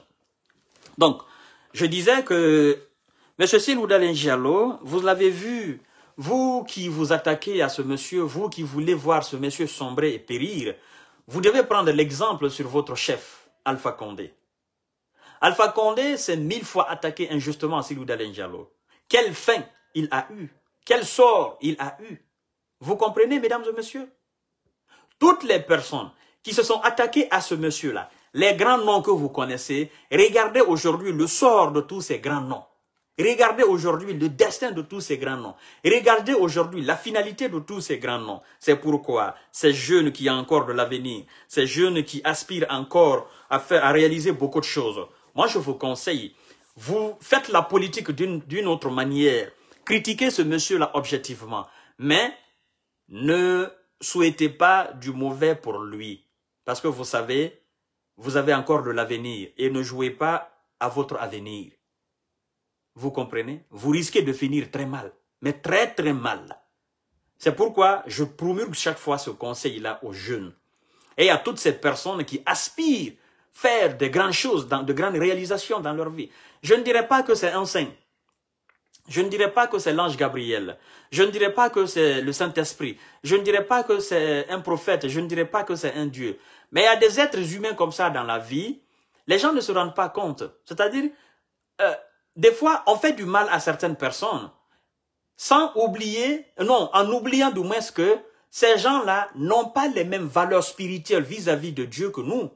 Donc, je disais que M. Siloudalen Diallo, vous l'avez vu, vous qui vous attaquez à ce monsieur, vous qui voulez voir ce monsieur sombrer et périr, vous devez prendre l'exemple sur votre chef, Alpha Condé. Alpha Condé s'est mille fois attaqué injustement à Silou Diallo. Quelle fin il a eu Quel sort il a eu Vous comprenez, mesdames et messieurs? Toutes les personnes qui se sont attaqués à ce monsieur-là, les grands noms que vous connaissez, regardez aujourd'hui le sort de tous ces grands noms. Regardez aujourd'hui le destin de tous ces grands noms. Regardez aujourd'hui la finalité de tous ces grands noms. C'est pourquoi ces jeunes qui ont encore de l'avenir, ces jeunes qui aspirent encore à faire, à réaliser beaucoup de choses. Moi, je vous conseille, vous faites la politique d'une autre manière. Critiquez ce monsieur-là objectivement. Mais ne souhaitez pas du mauvais pour lui. Parce que vous savez, vous avez encore de l'avenir et ne jouez pas à votre avenir. Vous comprenez? Vous risquez de finir très mal, mais très très mal. C'est pourquoi je promulgue chaque fois ce conseil-là aux jeunes et à toutes ces personnes qui aspirent faire de grandes choses, de grandes réalisations dans leur vie. Je ne dirais pas que c'est un. Je ne dirais pas que c'est l'ange Gabriel. Je ne dirais pas que c'est le Saint-Esprit. Je ne dirais pas que c'est un prophète. Je ne dirais pas que c'est un Dieu. Mais il y a des êtres humains comme ça dans la vie. Les gens ne se rendent pas compte. C'est-à-dire, euh, des fois, on fait du mal à certaines personnes sans oublier, non, en oubliant du moins que ces gens-là n'ont pas les mêmes valeurs spirituelles vis-à-vis de Dieu que nous.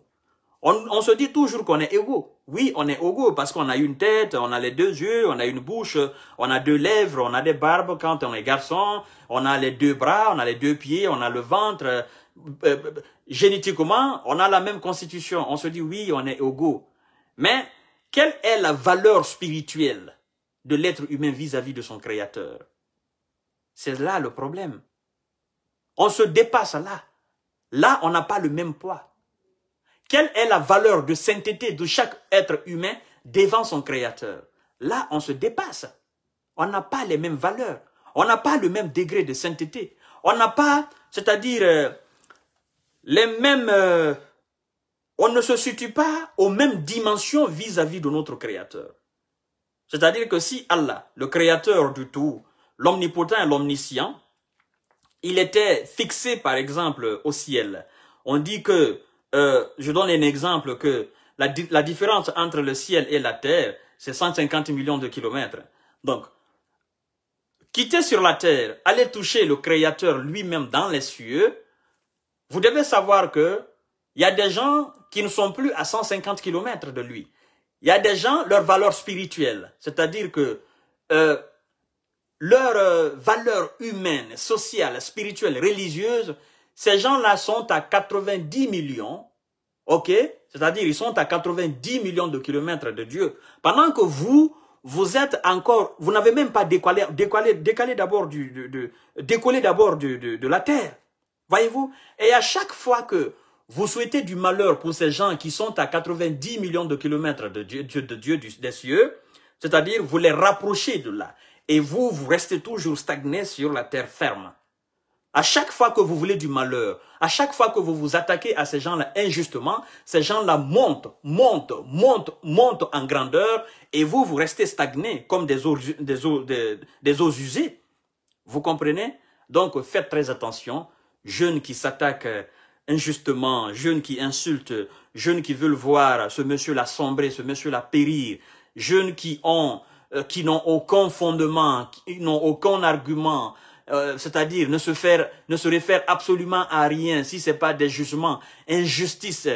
On, on se dit toujours qu'on est égaux. Oui, on est égaux parce qu'on a une tête, on a les deux yeux, on a une bouche, on a deux lèvres, on a des barbes quand on est garçon, on a les deux bras, on a les deux pieds, on a le ventre, euh, génétiquement, on a la même constitution. On se dit, oui, on est égaux. Mais, quelle est la valeur spirituelle de l'être humain vis-à-vis de son créateur? C'est là le problème. On se dépasse là. Là, on n'a pas le même poids. Quelle est la valeur de sainteté de chaque être humain devant son créateur? Là, on se dépasse. On n'a pas les mêmes valeurs. On n'a pas le même degré de sainteté. On n'a pas, c'est-à-dire, euh, les mêmes... Euh, on ne se situe pas aux mêmes dimensions vis-à-vis de notre Créateur. C'est-à-dire que si Allah, le Créateur du tout, l'omnipotent et l'omniscient, il était fixé par exemple au ciel, on dit que, euh, je donne un exemple, que la, différence entre le ciel et la terre, c'est 150 millions de kilomètres. Donc, quitter sur la terre, aller toucher le Créateur lui-même dans les cieux, vous devez savoir que il y a des gens qui ne sont plus à 150 km de lui. Il y a des gens, leur valeur spirituelle, c'est-à-dire que euh, leur euh, valeur humaine, sociale, spirituelle, religieuse, ces gens-là sont à 90 millions, ok? C'est-à-dire ils sont à 90 millions de kilomètres de Dieu. Pendant que vous, vous êtes encore, vous n'avez même pas décollé, décollé, décollé d'abord du, de, décollé d'abord de, de la terre. Voyez-vous? Et à chaque fois que vous souhaitez du malheur pour ces gens qui sont à 90 millions de kilomètres de Dieu, de Dieu des cieux, c'est-à-dire vous les rapprochez de là. et vous, vous restez toujours stagné sur la terre ferme. À chaque fois que vous voulez du malheur, à chaque fois que vous vous attaquez à ces gens-là injustement, ces gens-là montent, montent, montent, montent en grandeur et vous, vous restez stagné comme des eaux, usées. Vous comprenez? Donc faites très attention. Jeunes qui s'attaquent injustement, jeunes qui insultent, jeunes qui veulent voir ce monsieur-là sombrer, ce monsieur-là périr, jeunes qui euh, qui n'ont aucun fondement, qui n'ont aucun argument, euh, c'est-à-dire ne se faire, ne se réfère absolument à rien si c'est pas des jugements, injustice,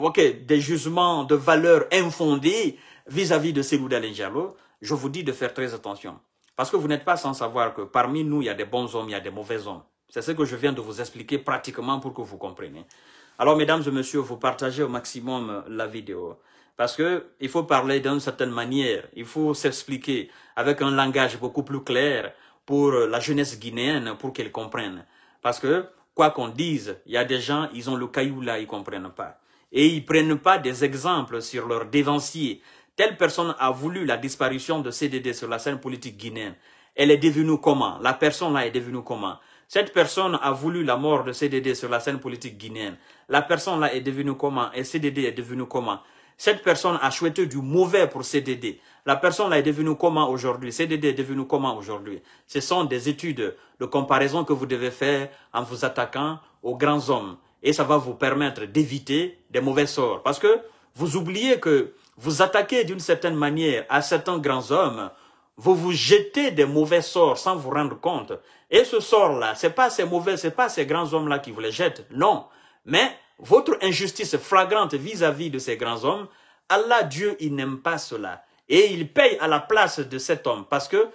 ok, des jugements de valeur infondés vis-à-vis de Selou Diallo, je vous dis de faire très attention. Parce que vous n'êtes pas sans savoir que parmi nous, il y a des bons hommes, il y a des mauvais hommes. C'est ce que je viens de vous expliquer pratiquement pour que vous compreniez. Alors, mesdames et messieurs, vous partagez au maximum la vidéo. Parce que il faut parler d'une certaine manière, il faut s'expliquer avec un langage beaucoup plus clair, pour la jeunesse guinéenne pour qu'elle comprenne. Parce que, quoi qu'on dise, il y a des gens, ils ont le caillou là, ils comprennent pas. Et ils prennent pas des exemples sur leur dévancier. Telle personne a voulu la disparition de CDD sur la scène politique guinéenne. Elle est devenue comment? La personne là est devenue comment? Cette personne a voulu la mort de CDD sur la scène politique guinéenne. La personne là est devenue comment? Et CDD est devenu comment? Cette personne a souhaité du mauvais pour CDD. La personne là est devenue comment aujourd'hui? CDD est devenu comment aujourd'hui? Ce sont des études de comparaison que vous devez faire en vous attaquant aux grands hommes. Et ça va vous permettre d'éviter des mauvais sorts. Parce que vous oubliez que vous attaquez d'une certaine manière à certains grands hommes, vous vous jetez des mauvais sorts sans vous rendre compte. Et ce sort-là, c'est pas ces mauvais, c'est pas ces grands hommes-là qui vous les jettent, non. Mais votre injustice flagrante vis-à-vis -vis de ces grands hommes, Allah, Dieu, il n'aime pas cela. Et il paye à la place de cet homme parce que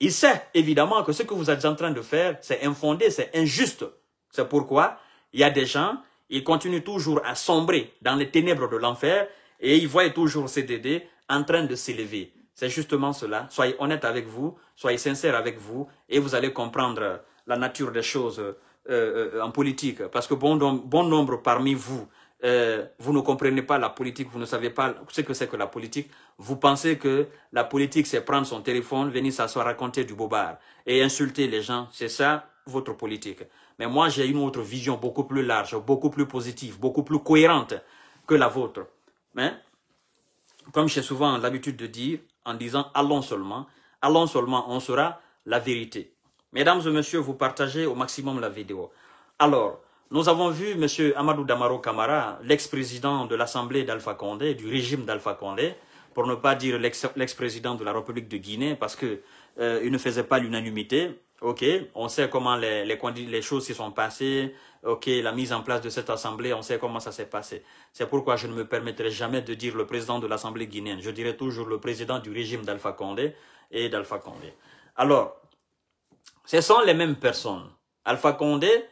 il sait évidemment que ce que vous êtes en train de faire, c'est infondé, c'est injuste. C'est pourquoi il y a des gens, ils continuent toujours à sombrer dans les ténèbres de l'enfer et ils voient toujours CDD en train de s'élever. C'est justement cela. Soyez honnête avec vous, soyez sincère avec vous et vous allez comprendre la nature des choses euh, euh, en politique. Parce que bon, bon nombre parmi vous euh, vous ne comprenez pas la politique, vous ne savez pas ce que c'est que la politique, vous pensez que la politique, c'est prendre son téléphone, venir s'asseoir, raconter du bobard et insulter les gens. C'est ça, votre politique. Mais moi, j'ai une autre vision beaucoup plus large, beaucoup plus positive, beaucoup plus cohérente que la vôtre. Mais, comme j'ai souvent l'habitude de dire, en disant allons seulement, allons seulement, on sera la vérité. Mesdames et messieurs, vous partagez au maximum la vidéo. Alors, nous avons vu M. Amadou Damaro Kamara, l'ex-président de l'Assemblée d'Alpha Condé, du régime d'Alpha Condé, pour ne pas dire l'ex-président de la République de Guinée, parce qu'il euh, ne faisait pas l'unanimité. Ok, on sait comment les, choses s'y sont passées. Ok, la mise en place de cette assemblée, on sait comment ça s'est passé. C'est pourquoi je ne me permettrai jamais de dire le président de l'assemblée guinéenne. Je dirai toujours le président du régime d'Alpha Condé et d'Alpha Condé. Alors, ce sont les mêmes personnes. Alpha Condé,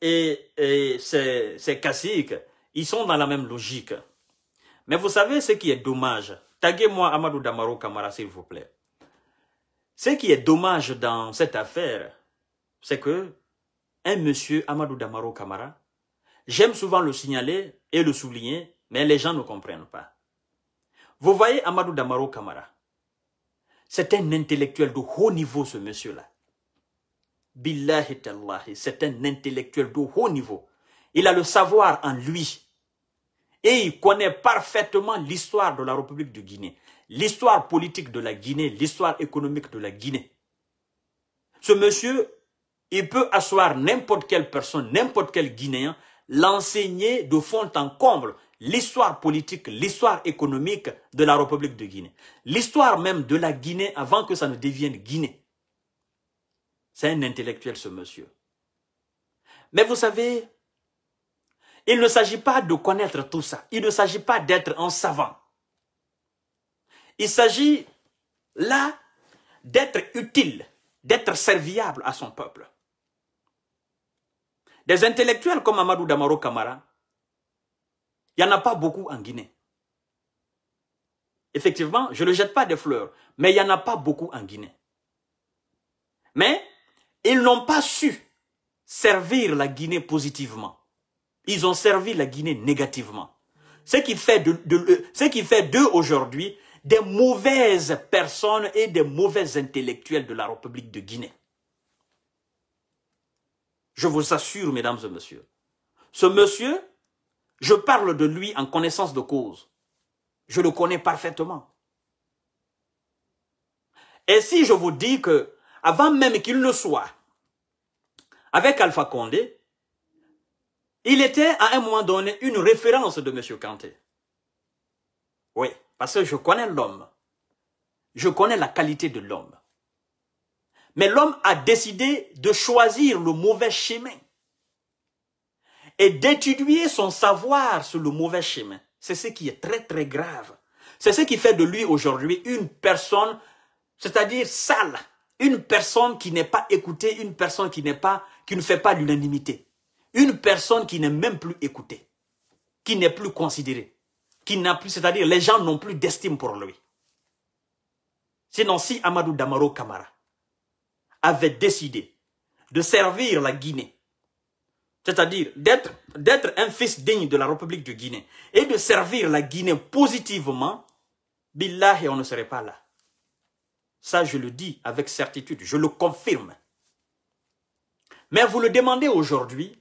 et, ces caciques, ils sont dans la même logique. Mais vous savez ce qui est dommage? Taguez-moi Amadou Damaro Kamara, s'il vous plaît. Ce qui est dommage dans cette affaire, c'est que un monsieur, Amadou Damaro Kamara, j'aime souvent le signaler et le souligner, mais les gens ne comprennent pas. Vous voyez Amadou Damaro Kamara, c'est un intellectuel de haut niveau, ce monsieur-là. Billahi tallahi, c'est un intellectuel de haut niveau. Il a le savoir en lui. Et il connaît parfaitement l'histoire de la République de Guinée, l'histoire politique de la Guinée, l'histoire économique de la Guinée. Ce monsieur, il peut asseoir n'importe quelle personne, n'importe quel Guinéen, l'enseigner de fond en comble l'histoire politique, l'histoire économique de la République de Guinée. L'histoire même de la Guinée avant que ça ne devienne Guinée. C'est un intellectuel, ce monsieur. Mais vous savez, il ne s'agit pas de connaître tout ça. Il ne s'agit pas d'être un savant. Il s'agit là d'être utile, d'être serviable à son peuple. Des intellectuels comme Amadou Damaro Kamara, il n'y en a pas beaucoup en Guinée. Effectivement, je ne jette pas des fleurs, mais il n'y en a pas beaucoup en Guinée. Mais ils n'ont pas su servir la Guinée positivement. Ils ont servi la Guinée négativement. Ce qui fait d'eux aujourd'hui des mauvaises personnes et des mauvais intellectuels de la République de Guinée. Je vous assure, mesdames et messieurs, ce monsieur, je parle de lui en connaissance de cause. Je le connais parfaitement. Et si je vous dis que, avant même qu'il ne soit avec Alpha Condé, il était à un moment donné une référence de M. Kanté. Oui, parce que je connais l'homme. Je connais la qualité de l'homme. Mais l'homme a décidé de choisir le mauvais chemin et d'étudier son savoir sur le mauvais chemin. C'est ce qui est très très grave. C'est ce qui fait de lui aujourd'hui une personne, c'est-à-dire sale, une personne qui n'est pas écoutée, une personne qui n'est pas, qui ne fait pas l'unanimité, une personne qui n'est même plus écoutée, qui n'est plus considérée, qui n'a plus, c'est-à-dire les gens n'ont plus d'estime pour lui. Sinon, si Amadou Damaro Kamara avait décidé de servir la Guinée c'est-à-dire d'être un fils digne de la République de Guinée et de servir la Guinée positivement, billah, on ne serait pas là. Ça, je le dis avec certitude, je le confirme. Mais vous le demandez aujourd'hui,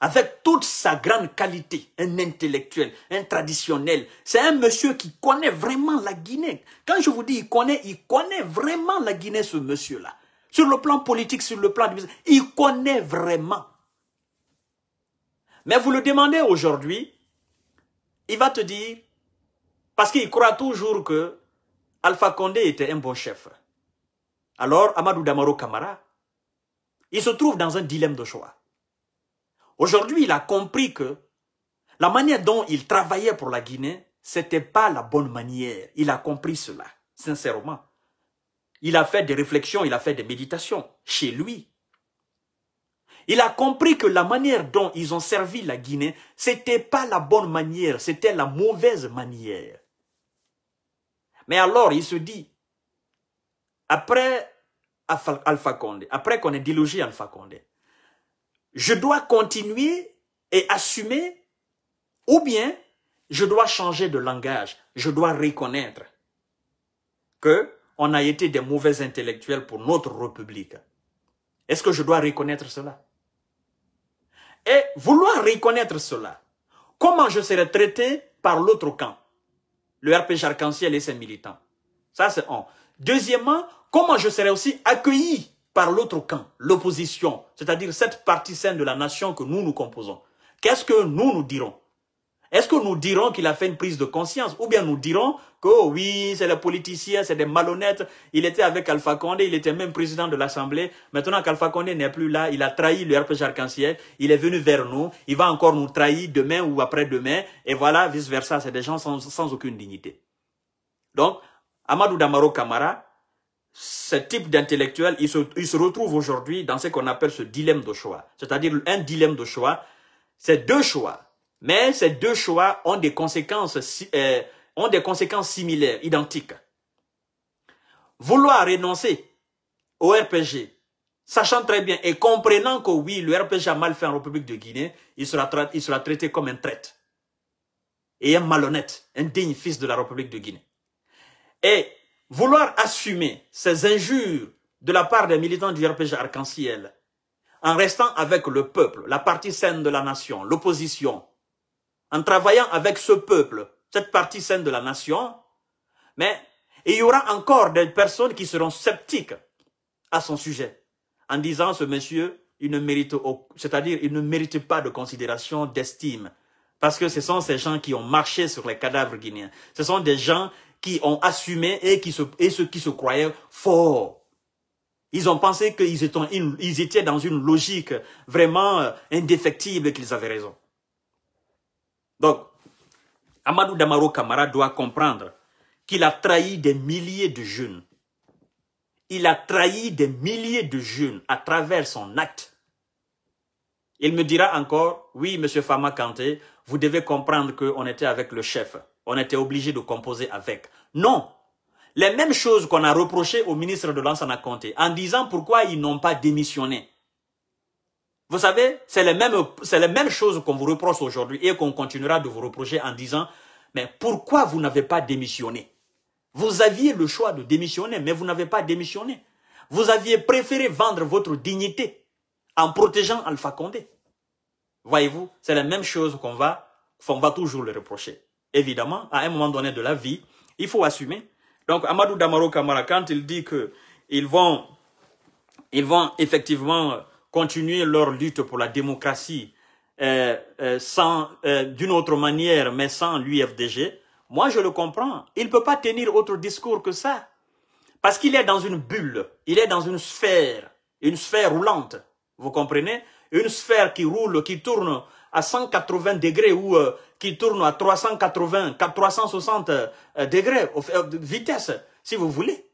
avec toute sa grande qualité, un intellectuel, un traditionnel. C'est un monsieur qui connaît vraiment la Guinée. Quand je vous dis il connaît, il connaît vraiment la Guinée, ce monsieur-là. Sur le plan politique, sur le plan business, il connaît vraiment. Mais vous le demandez aujourd'hui, il va te dire, parce qu'il croit toujours que Alpha Condé était un bon chef. Alors, Amadou Damaro Kamara, il se trouve dans un dilemme de choix. Aujourd'hui, il a compris que la manière dont il travaillait pour la Guinée, c'était pas la bonne manière. Il a compris cela, sincèrement. Il a fait des réflexions, il a fait des méditations chez lui. Il a compris que la manière dont ils ont servi la Guinée, c'était pas la bonne manière, c'était la mauvaise manière. Mais alors, il se dit, après Alpha Condé, après qu'on ait délogé Alpha Condé, je dois continuer et assumer, ou bien je dois changer de langage, je dois reconnaître que on a été des mauvais intellectuels pour notre République. Est-ce que je dois reconnaître cela? Et vouloir reconnaître cela, comment je serai traité par l'autre camp? Le RPG Arc-en-Ciel et ses militants. Ça, c'est. Deuxièmement, comment je serai aussi accueilli par l'autre camp, l'opposition, c'est-à-dire cette partie saine de la nation que nous nous composons. Qu'est-ce que nous nous dirons? Est-ce que nous dirons qu'il a fait une prise de conscience? Ou bien nous dirons que oh oui, c'est les politiciens, c'est des malhonnêtes. Il était avec Alpha Condé, il était même président de l'Assemblée. Maintenant qu'Alpha Condé n'est plus là, il a trahi le RPG Arc-en-Ciel. Il est venu vers nous. Il va encore nous trahir demain ou après-demain. Et voilà, vice-versa. C'est des gens sans, aucune dignité. Donc, Amadou Damaro Kamara, ce type d'intellectuel, il se, retrouve aujourd'hui dans ce qu'on appelle ce dilemme de choix. C'est-à-dire un dilemme de choix. C'est deux choix mais ces deux choix ont des conséquences, euh, ont des conséquences similaires, identiques. Vouloir renoncer au RPG, sachant très bien et comprenant que oui, le RPG a mal fait en République de Guinée, il sera, il sera traité comme un traître et un malhonnête, un digne fils de la République de Guinée. Et vouloir assumer ces injures de la part des militants du RPG Arc-en-Ciel, en restant avec le peuple, la partie saine de la nation, l'opposition, en travaillant avec ce peuple, cette partie saine de la nation, mais il y aura encore des personnes qui seront sceptiques à son sujet, en disant ce monsieur, il ne mérite, c'est-à-dire il ne mérite pas de considération, d'estime, parce que ce sont ces gens qui ont marché sur les cadavres guinéens. Ce sont des gens qui ont assumé et qui ceux qui se croyaient forts. Ils ont pensé qu'ils étaient, ils étaient dans une logique vraiment euh, indéfectible et qu'ils avaient raison. Donc, Amadou Damaro Kamara doit comprendre qu'il a trahi des milliers de jeunes. Il a trahi des milliers de jeunes à travers son acte. Il me dira encore, oui, monsieur Fama Kanté, vous devez comprendre qu'on était avec le chef. On était obligé de composer avec. Non. Les mêmes choses qu'on a reprochées au ministre de l'Ansana Kanté en disant pourquoi ils n'ont pas démissionné. Vous savez, c'est les mêmes, c'est les mêmes choses qu'on vous reproche aujourd'hui et qu'on continuera de vous reprocher en disant, mais pourquoi vous n'avez pas démissionné? Vous aviez le choix de démissionner, mais vous n'avez pas démissionné. Vous aviez préféré vendre votre dignité en protégeant Alpha Condé. Voyez-vous, c'est la même chose qu'on va, qu'on va toujours le reprocher. Évidemment, à un moment donné de la vie, il faut assumer. Donc, Amadou Damaro Kamara, quand il dit que ils vont, ils vont effectivement continuer leur lutte pour la démocratie euh, euh, euh, d'une autre manière, mais sans l'UFDG, moi je le comprends. Il ne peut pas tenir autre discours que ça. Parce qu'il est dans une bulle, il est dans une sphère, une sphère roulante. Vous comprenez? Une sphère qui roule, qui tourne à 180 degrés ou qui tourne à 380, 360 degrés, de vitesse, si vous voulez.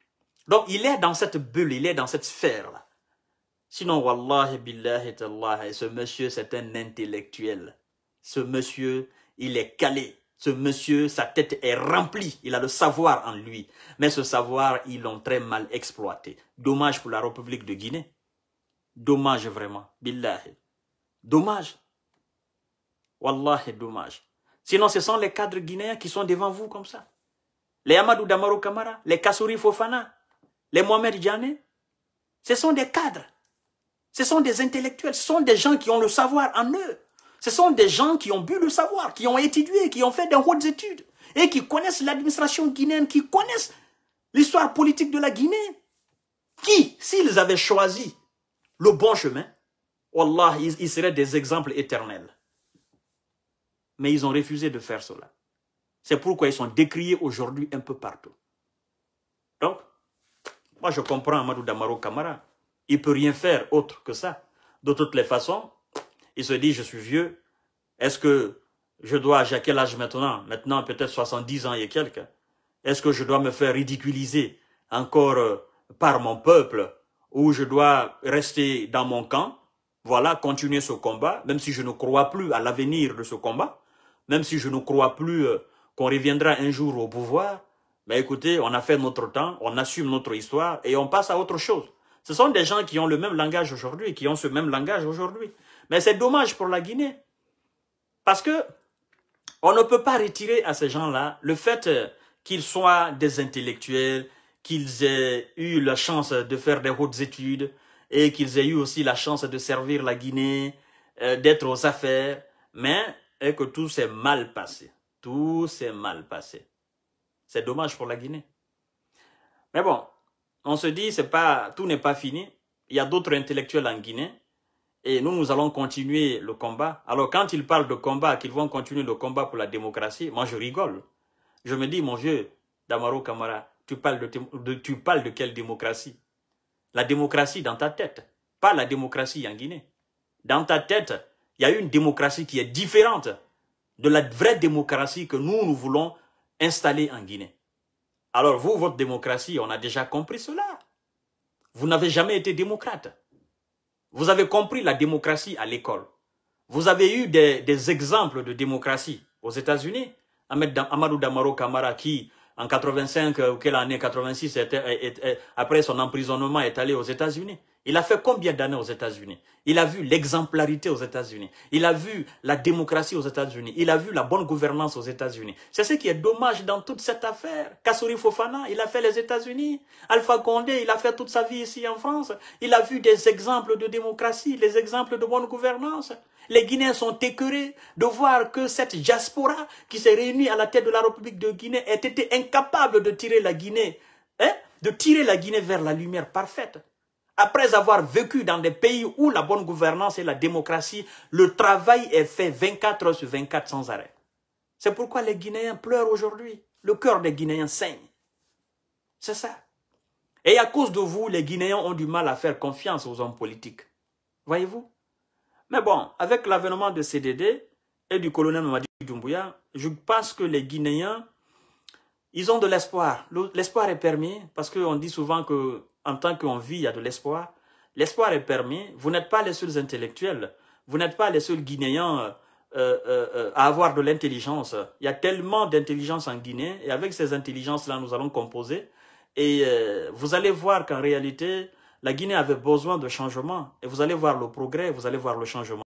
Donc il est dans cette bulle, il est dans cette sphère-là. Sinon, wallahi billahi tallah, ce monsieur, c'est un intellectuel. Ce monsieur, il est calé. Ce monsieur, sa tête est remplie. Il a le savoir en lui. Mais ce savoir, ils l'ont très mal exploité. Dommage pour la République de Guinée. Dommage vraiment. Billahi. Dommage. Wallahi, dommage. Sinon, ce sont les cadres guinéens qui sont devant vous comme ça. Les Amadou Damaro Kamara, les Kassouri Fofana, les Mohamed Diané. Ce sont des cadres. Ce sont des intellectuels, ce sont des gens qui ont le savoir en eux. Ce sont des gens qui ont bu le savoir, qui ont étudié, qui ont fait des hautes études et qui connaissent l'administration guinéenne, qui connaissent l'histoire politique de la Guinée. Qui, s'ils avaient choisi le bon chemin, Wallah, ils, seraient des exemples éternels. Mais ils ont refusé de faire cela. C'est pourquoi ils sont décriés aujourd'hui un peu partout. Donc, moi je comprends Amadou Damaro Kamara. Il peut rien faire autre que ça. De toutes les façons, il se dit, je suis vieux. Est-ce que je dois, j'ai quel âge maintenant? Maintenant, peut-être 70 ans et quelques. Est-ce que je dois me faire ridiculiser encore euh, par mon peuple? Ou je dois rester dans mon camp? Voilà, continuer ce combat, même si je ne crois plus à l'avenir de ce combat, même si je ne crois plus euh, qu'on reviendra un jour au pouvoir. Mais écoutez, on a fait notre temps, on assume notre histoire et on passe à autre chose. Ce sont des gens qui ont le même langage aujourd'hui, qui ont ce même langage aujourd'hui. Mais c'est dommage pour la Guinée. Parce que on ne peut pas retirer à ces gens-là le fait qu'ils soient des intellectuels, qu'ils aient eu la chance de faire des hautes études et qu'ils aient eu aussi la chance de servir la Guinée, euh, d'être aux affaires, mais que tout s'est mal passé. Tout s'est mal passé. C'est dommage pour la Guinée. Mais bon, on se dit, c'est pas, tout n'est pas fini. Il y a d'autres intellectuels en Guinée. Et nous, nous allons continuer le combat. Alors, quand ils parlent de combat, qu'ils vont continuer le combat pour la démocratie, moi, je rigole. Je me dis, mon vieux, Damaro de, tu parles de quelle démocratie? La démocratie dans ta tête, pas la démocratie en Guinée. Dans ta tête, il y a une démocratie qui est différente de la vraie démocratie que nous, nous voulons installer en Guinée. Alors vous, votre démocratie, on a déjà compris cela. Vous n'avez jamais été démocrate. Vous avez compris la démocratie à l'école. Vous avez eu des, exemples de démocratie aux États-Unis. Amadou Damaro Kamara qui, en 85 ou quelle année, 86, après son emprisonnement, est allé aux États-Unis. Il a fait combien d'années aux États-Unis? Il a vu l'exemplarité aux États-Unis. Il a vu la démocratie aux États-Unis. Il a vu la bonne gouvernance aux États-Unis. C'est ce qui est dommage dans toute cette affaire. Kassouri Fofana, il a fait les États-Unis. Alpha Condé, il a fait toute sa vie ici en France. Il a vu des exemples de démocratie, des exemples de bonne gouvernance. Les Guinéens sont écœurés de voir que cette diaspora qui s'est réunie à la tête de la République de Guinée ait été incapable de tirer la Guinée, hein, de tirer la Guinée vers la lumière parfaite. Après avoir vécu dans des pays où la bonne gouvernance et la démocratie, le travail est fait 24 heures sur 24 sans arrêt. C'est pourquoi les Guinéens pleurent aujourd'hui. Le cœur des Guinéens saigne. C'est ça. Et à cause de vous, les Guinéens ont du mal à faire confiance aux hommes politiques. Voyez-vous? Mais bon, avec l'avènement de CDD et du colonel Mamadi Doumbouya, je pense que les Guinéens, ils ont de l'espoir. L'espoir est permis parce qu'on dit souvent que en tant qu'on vit, il y a de l'espoir. L'espoir est permis. Vous n'êtes pas les seuls intellectuels. Vous n'êtes pas les seuls Guinéens euh, euh, euh, à avoir de l'intelligence. Il y a tellement d'intelligence en Guinée. Et avec ces intelligences-là, nous allons composer. Et vous allez voir qu'en réalité, la Guinée avait besoin de changement. Et vous allez voir le progrès, vous allez voir le changement.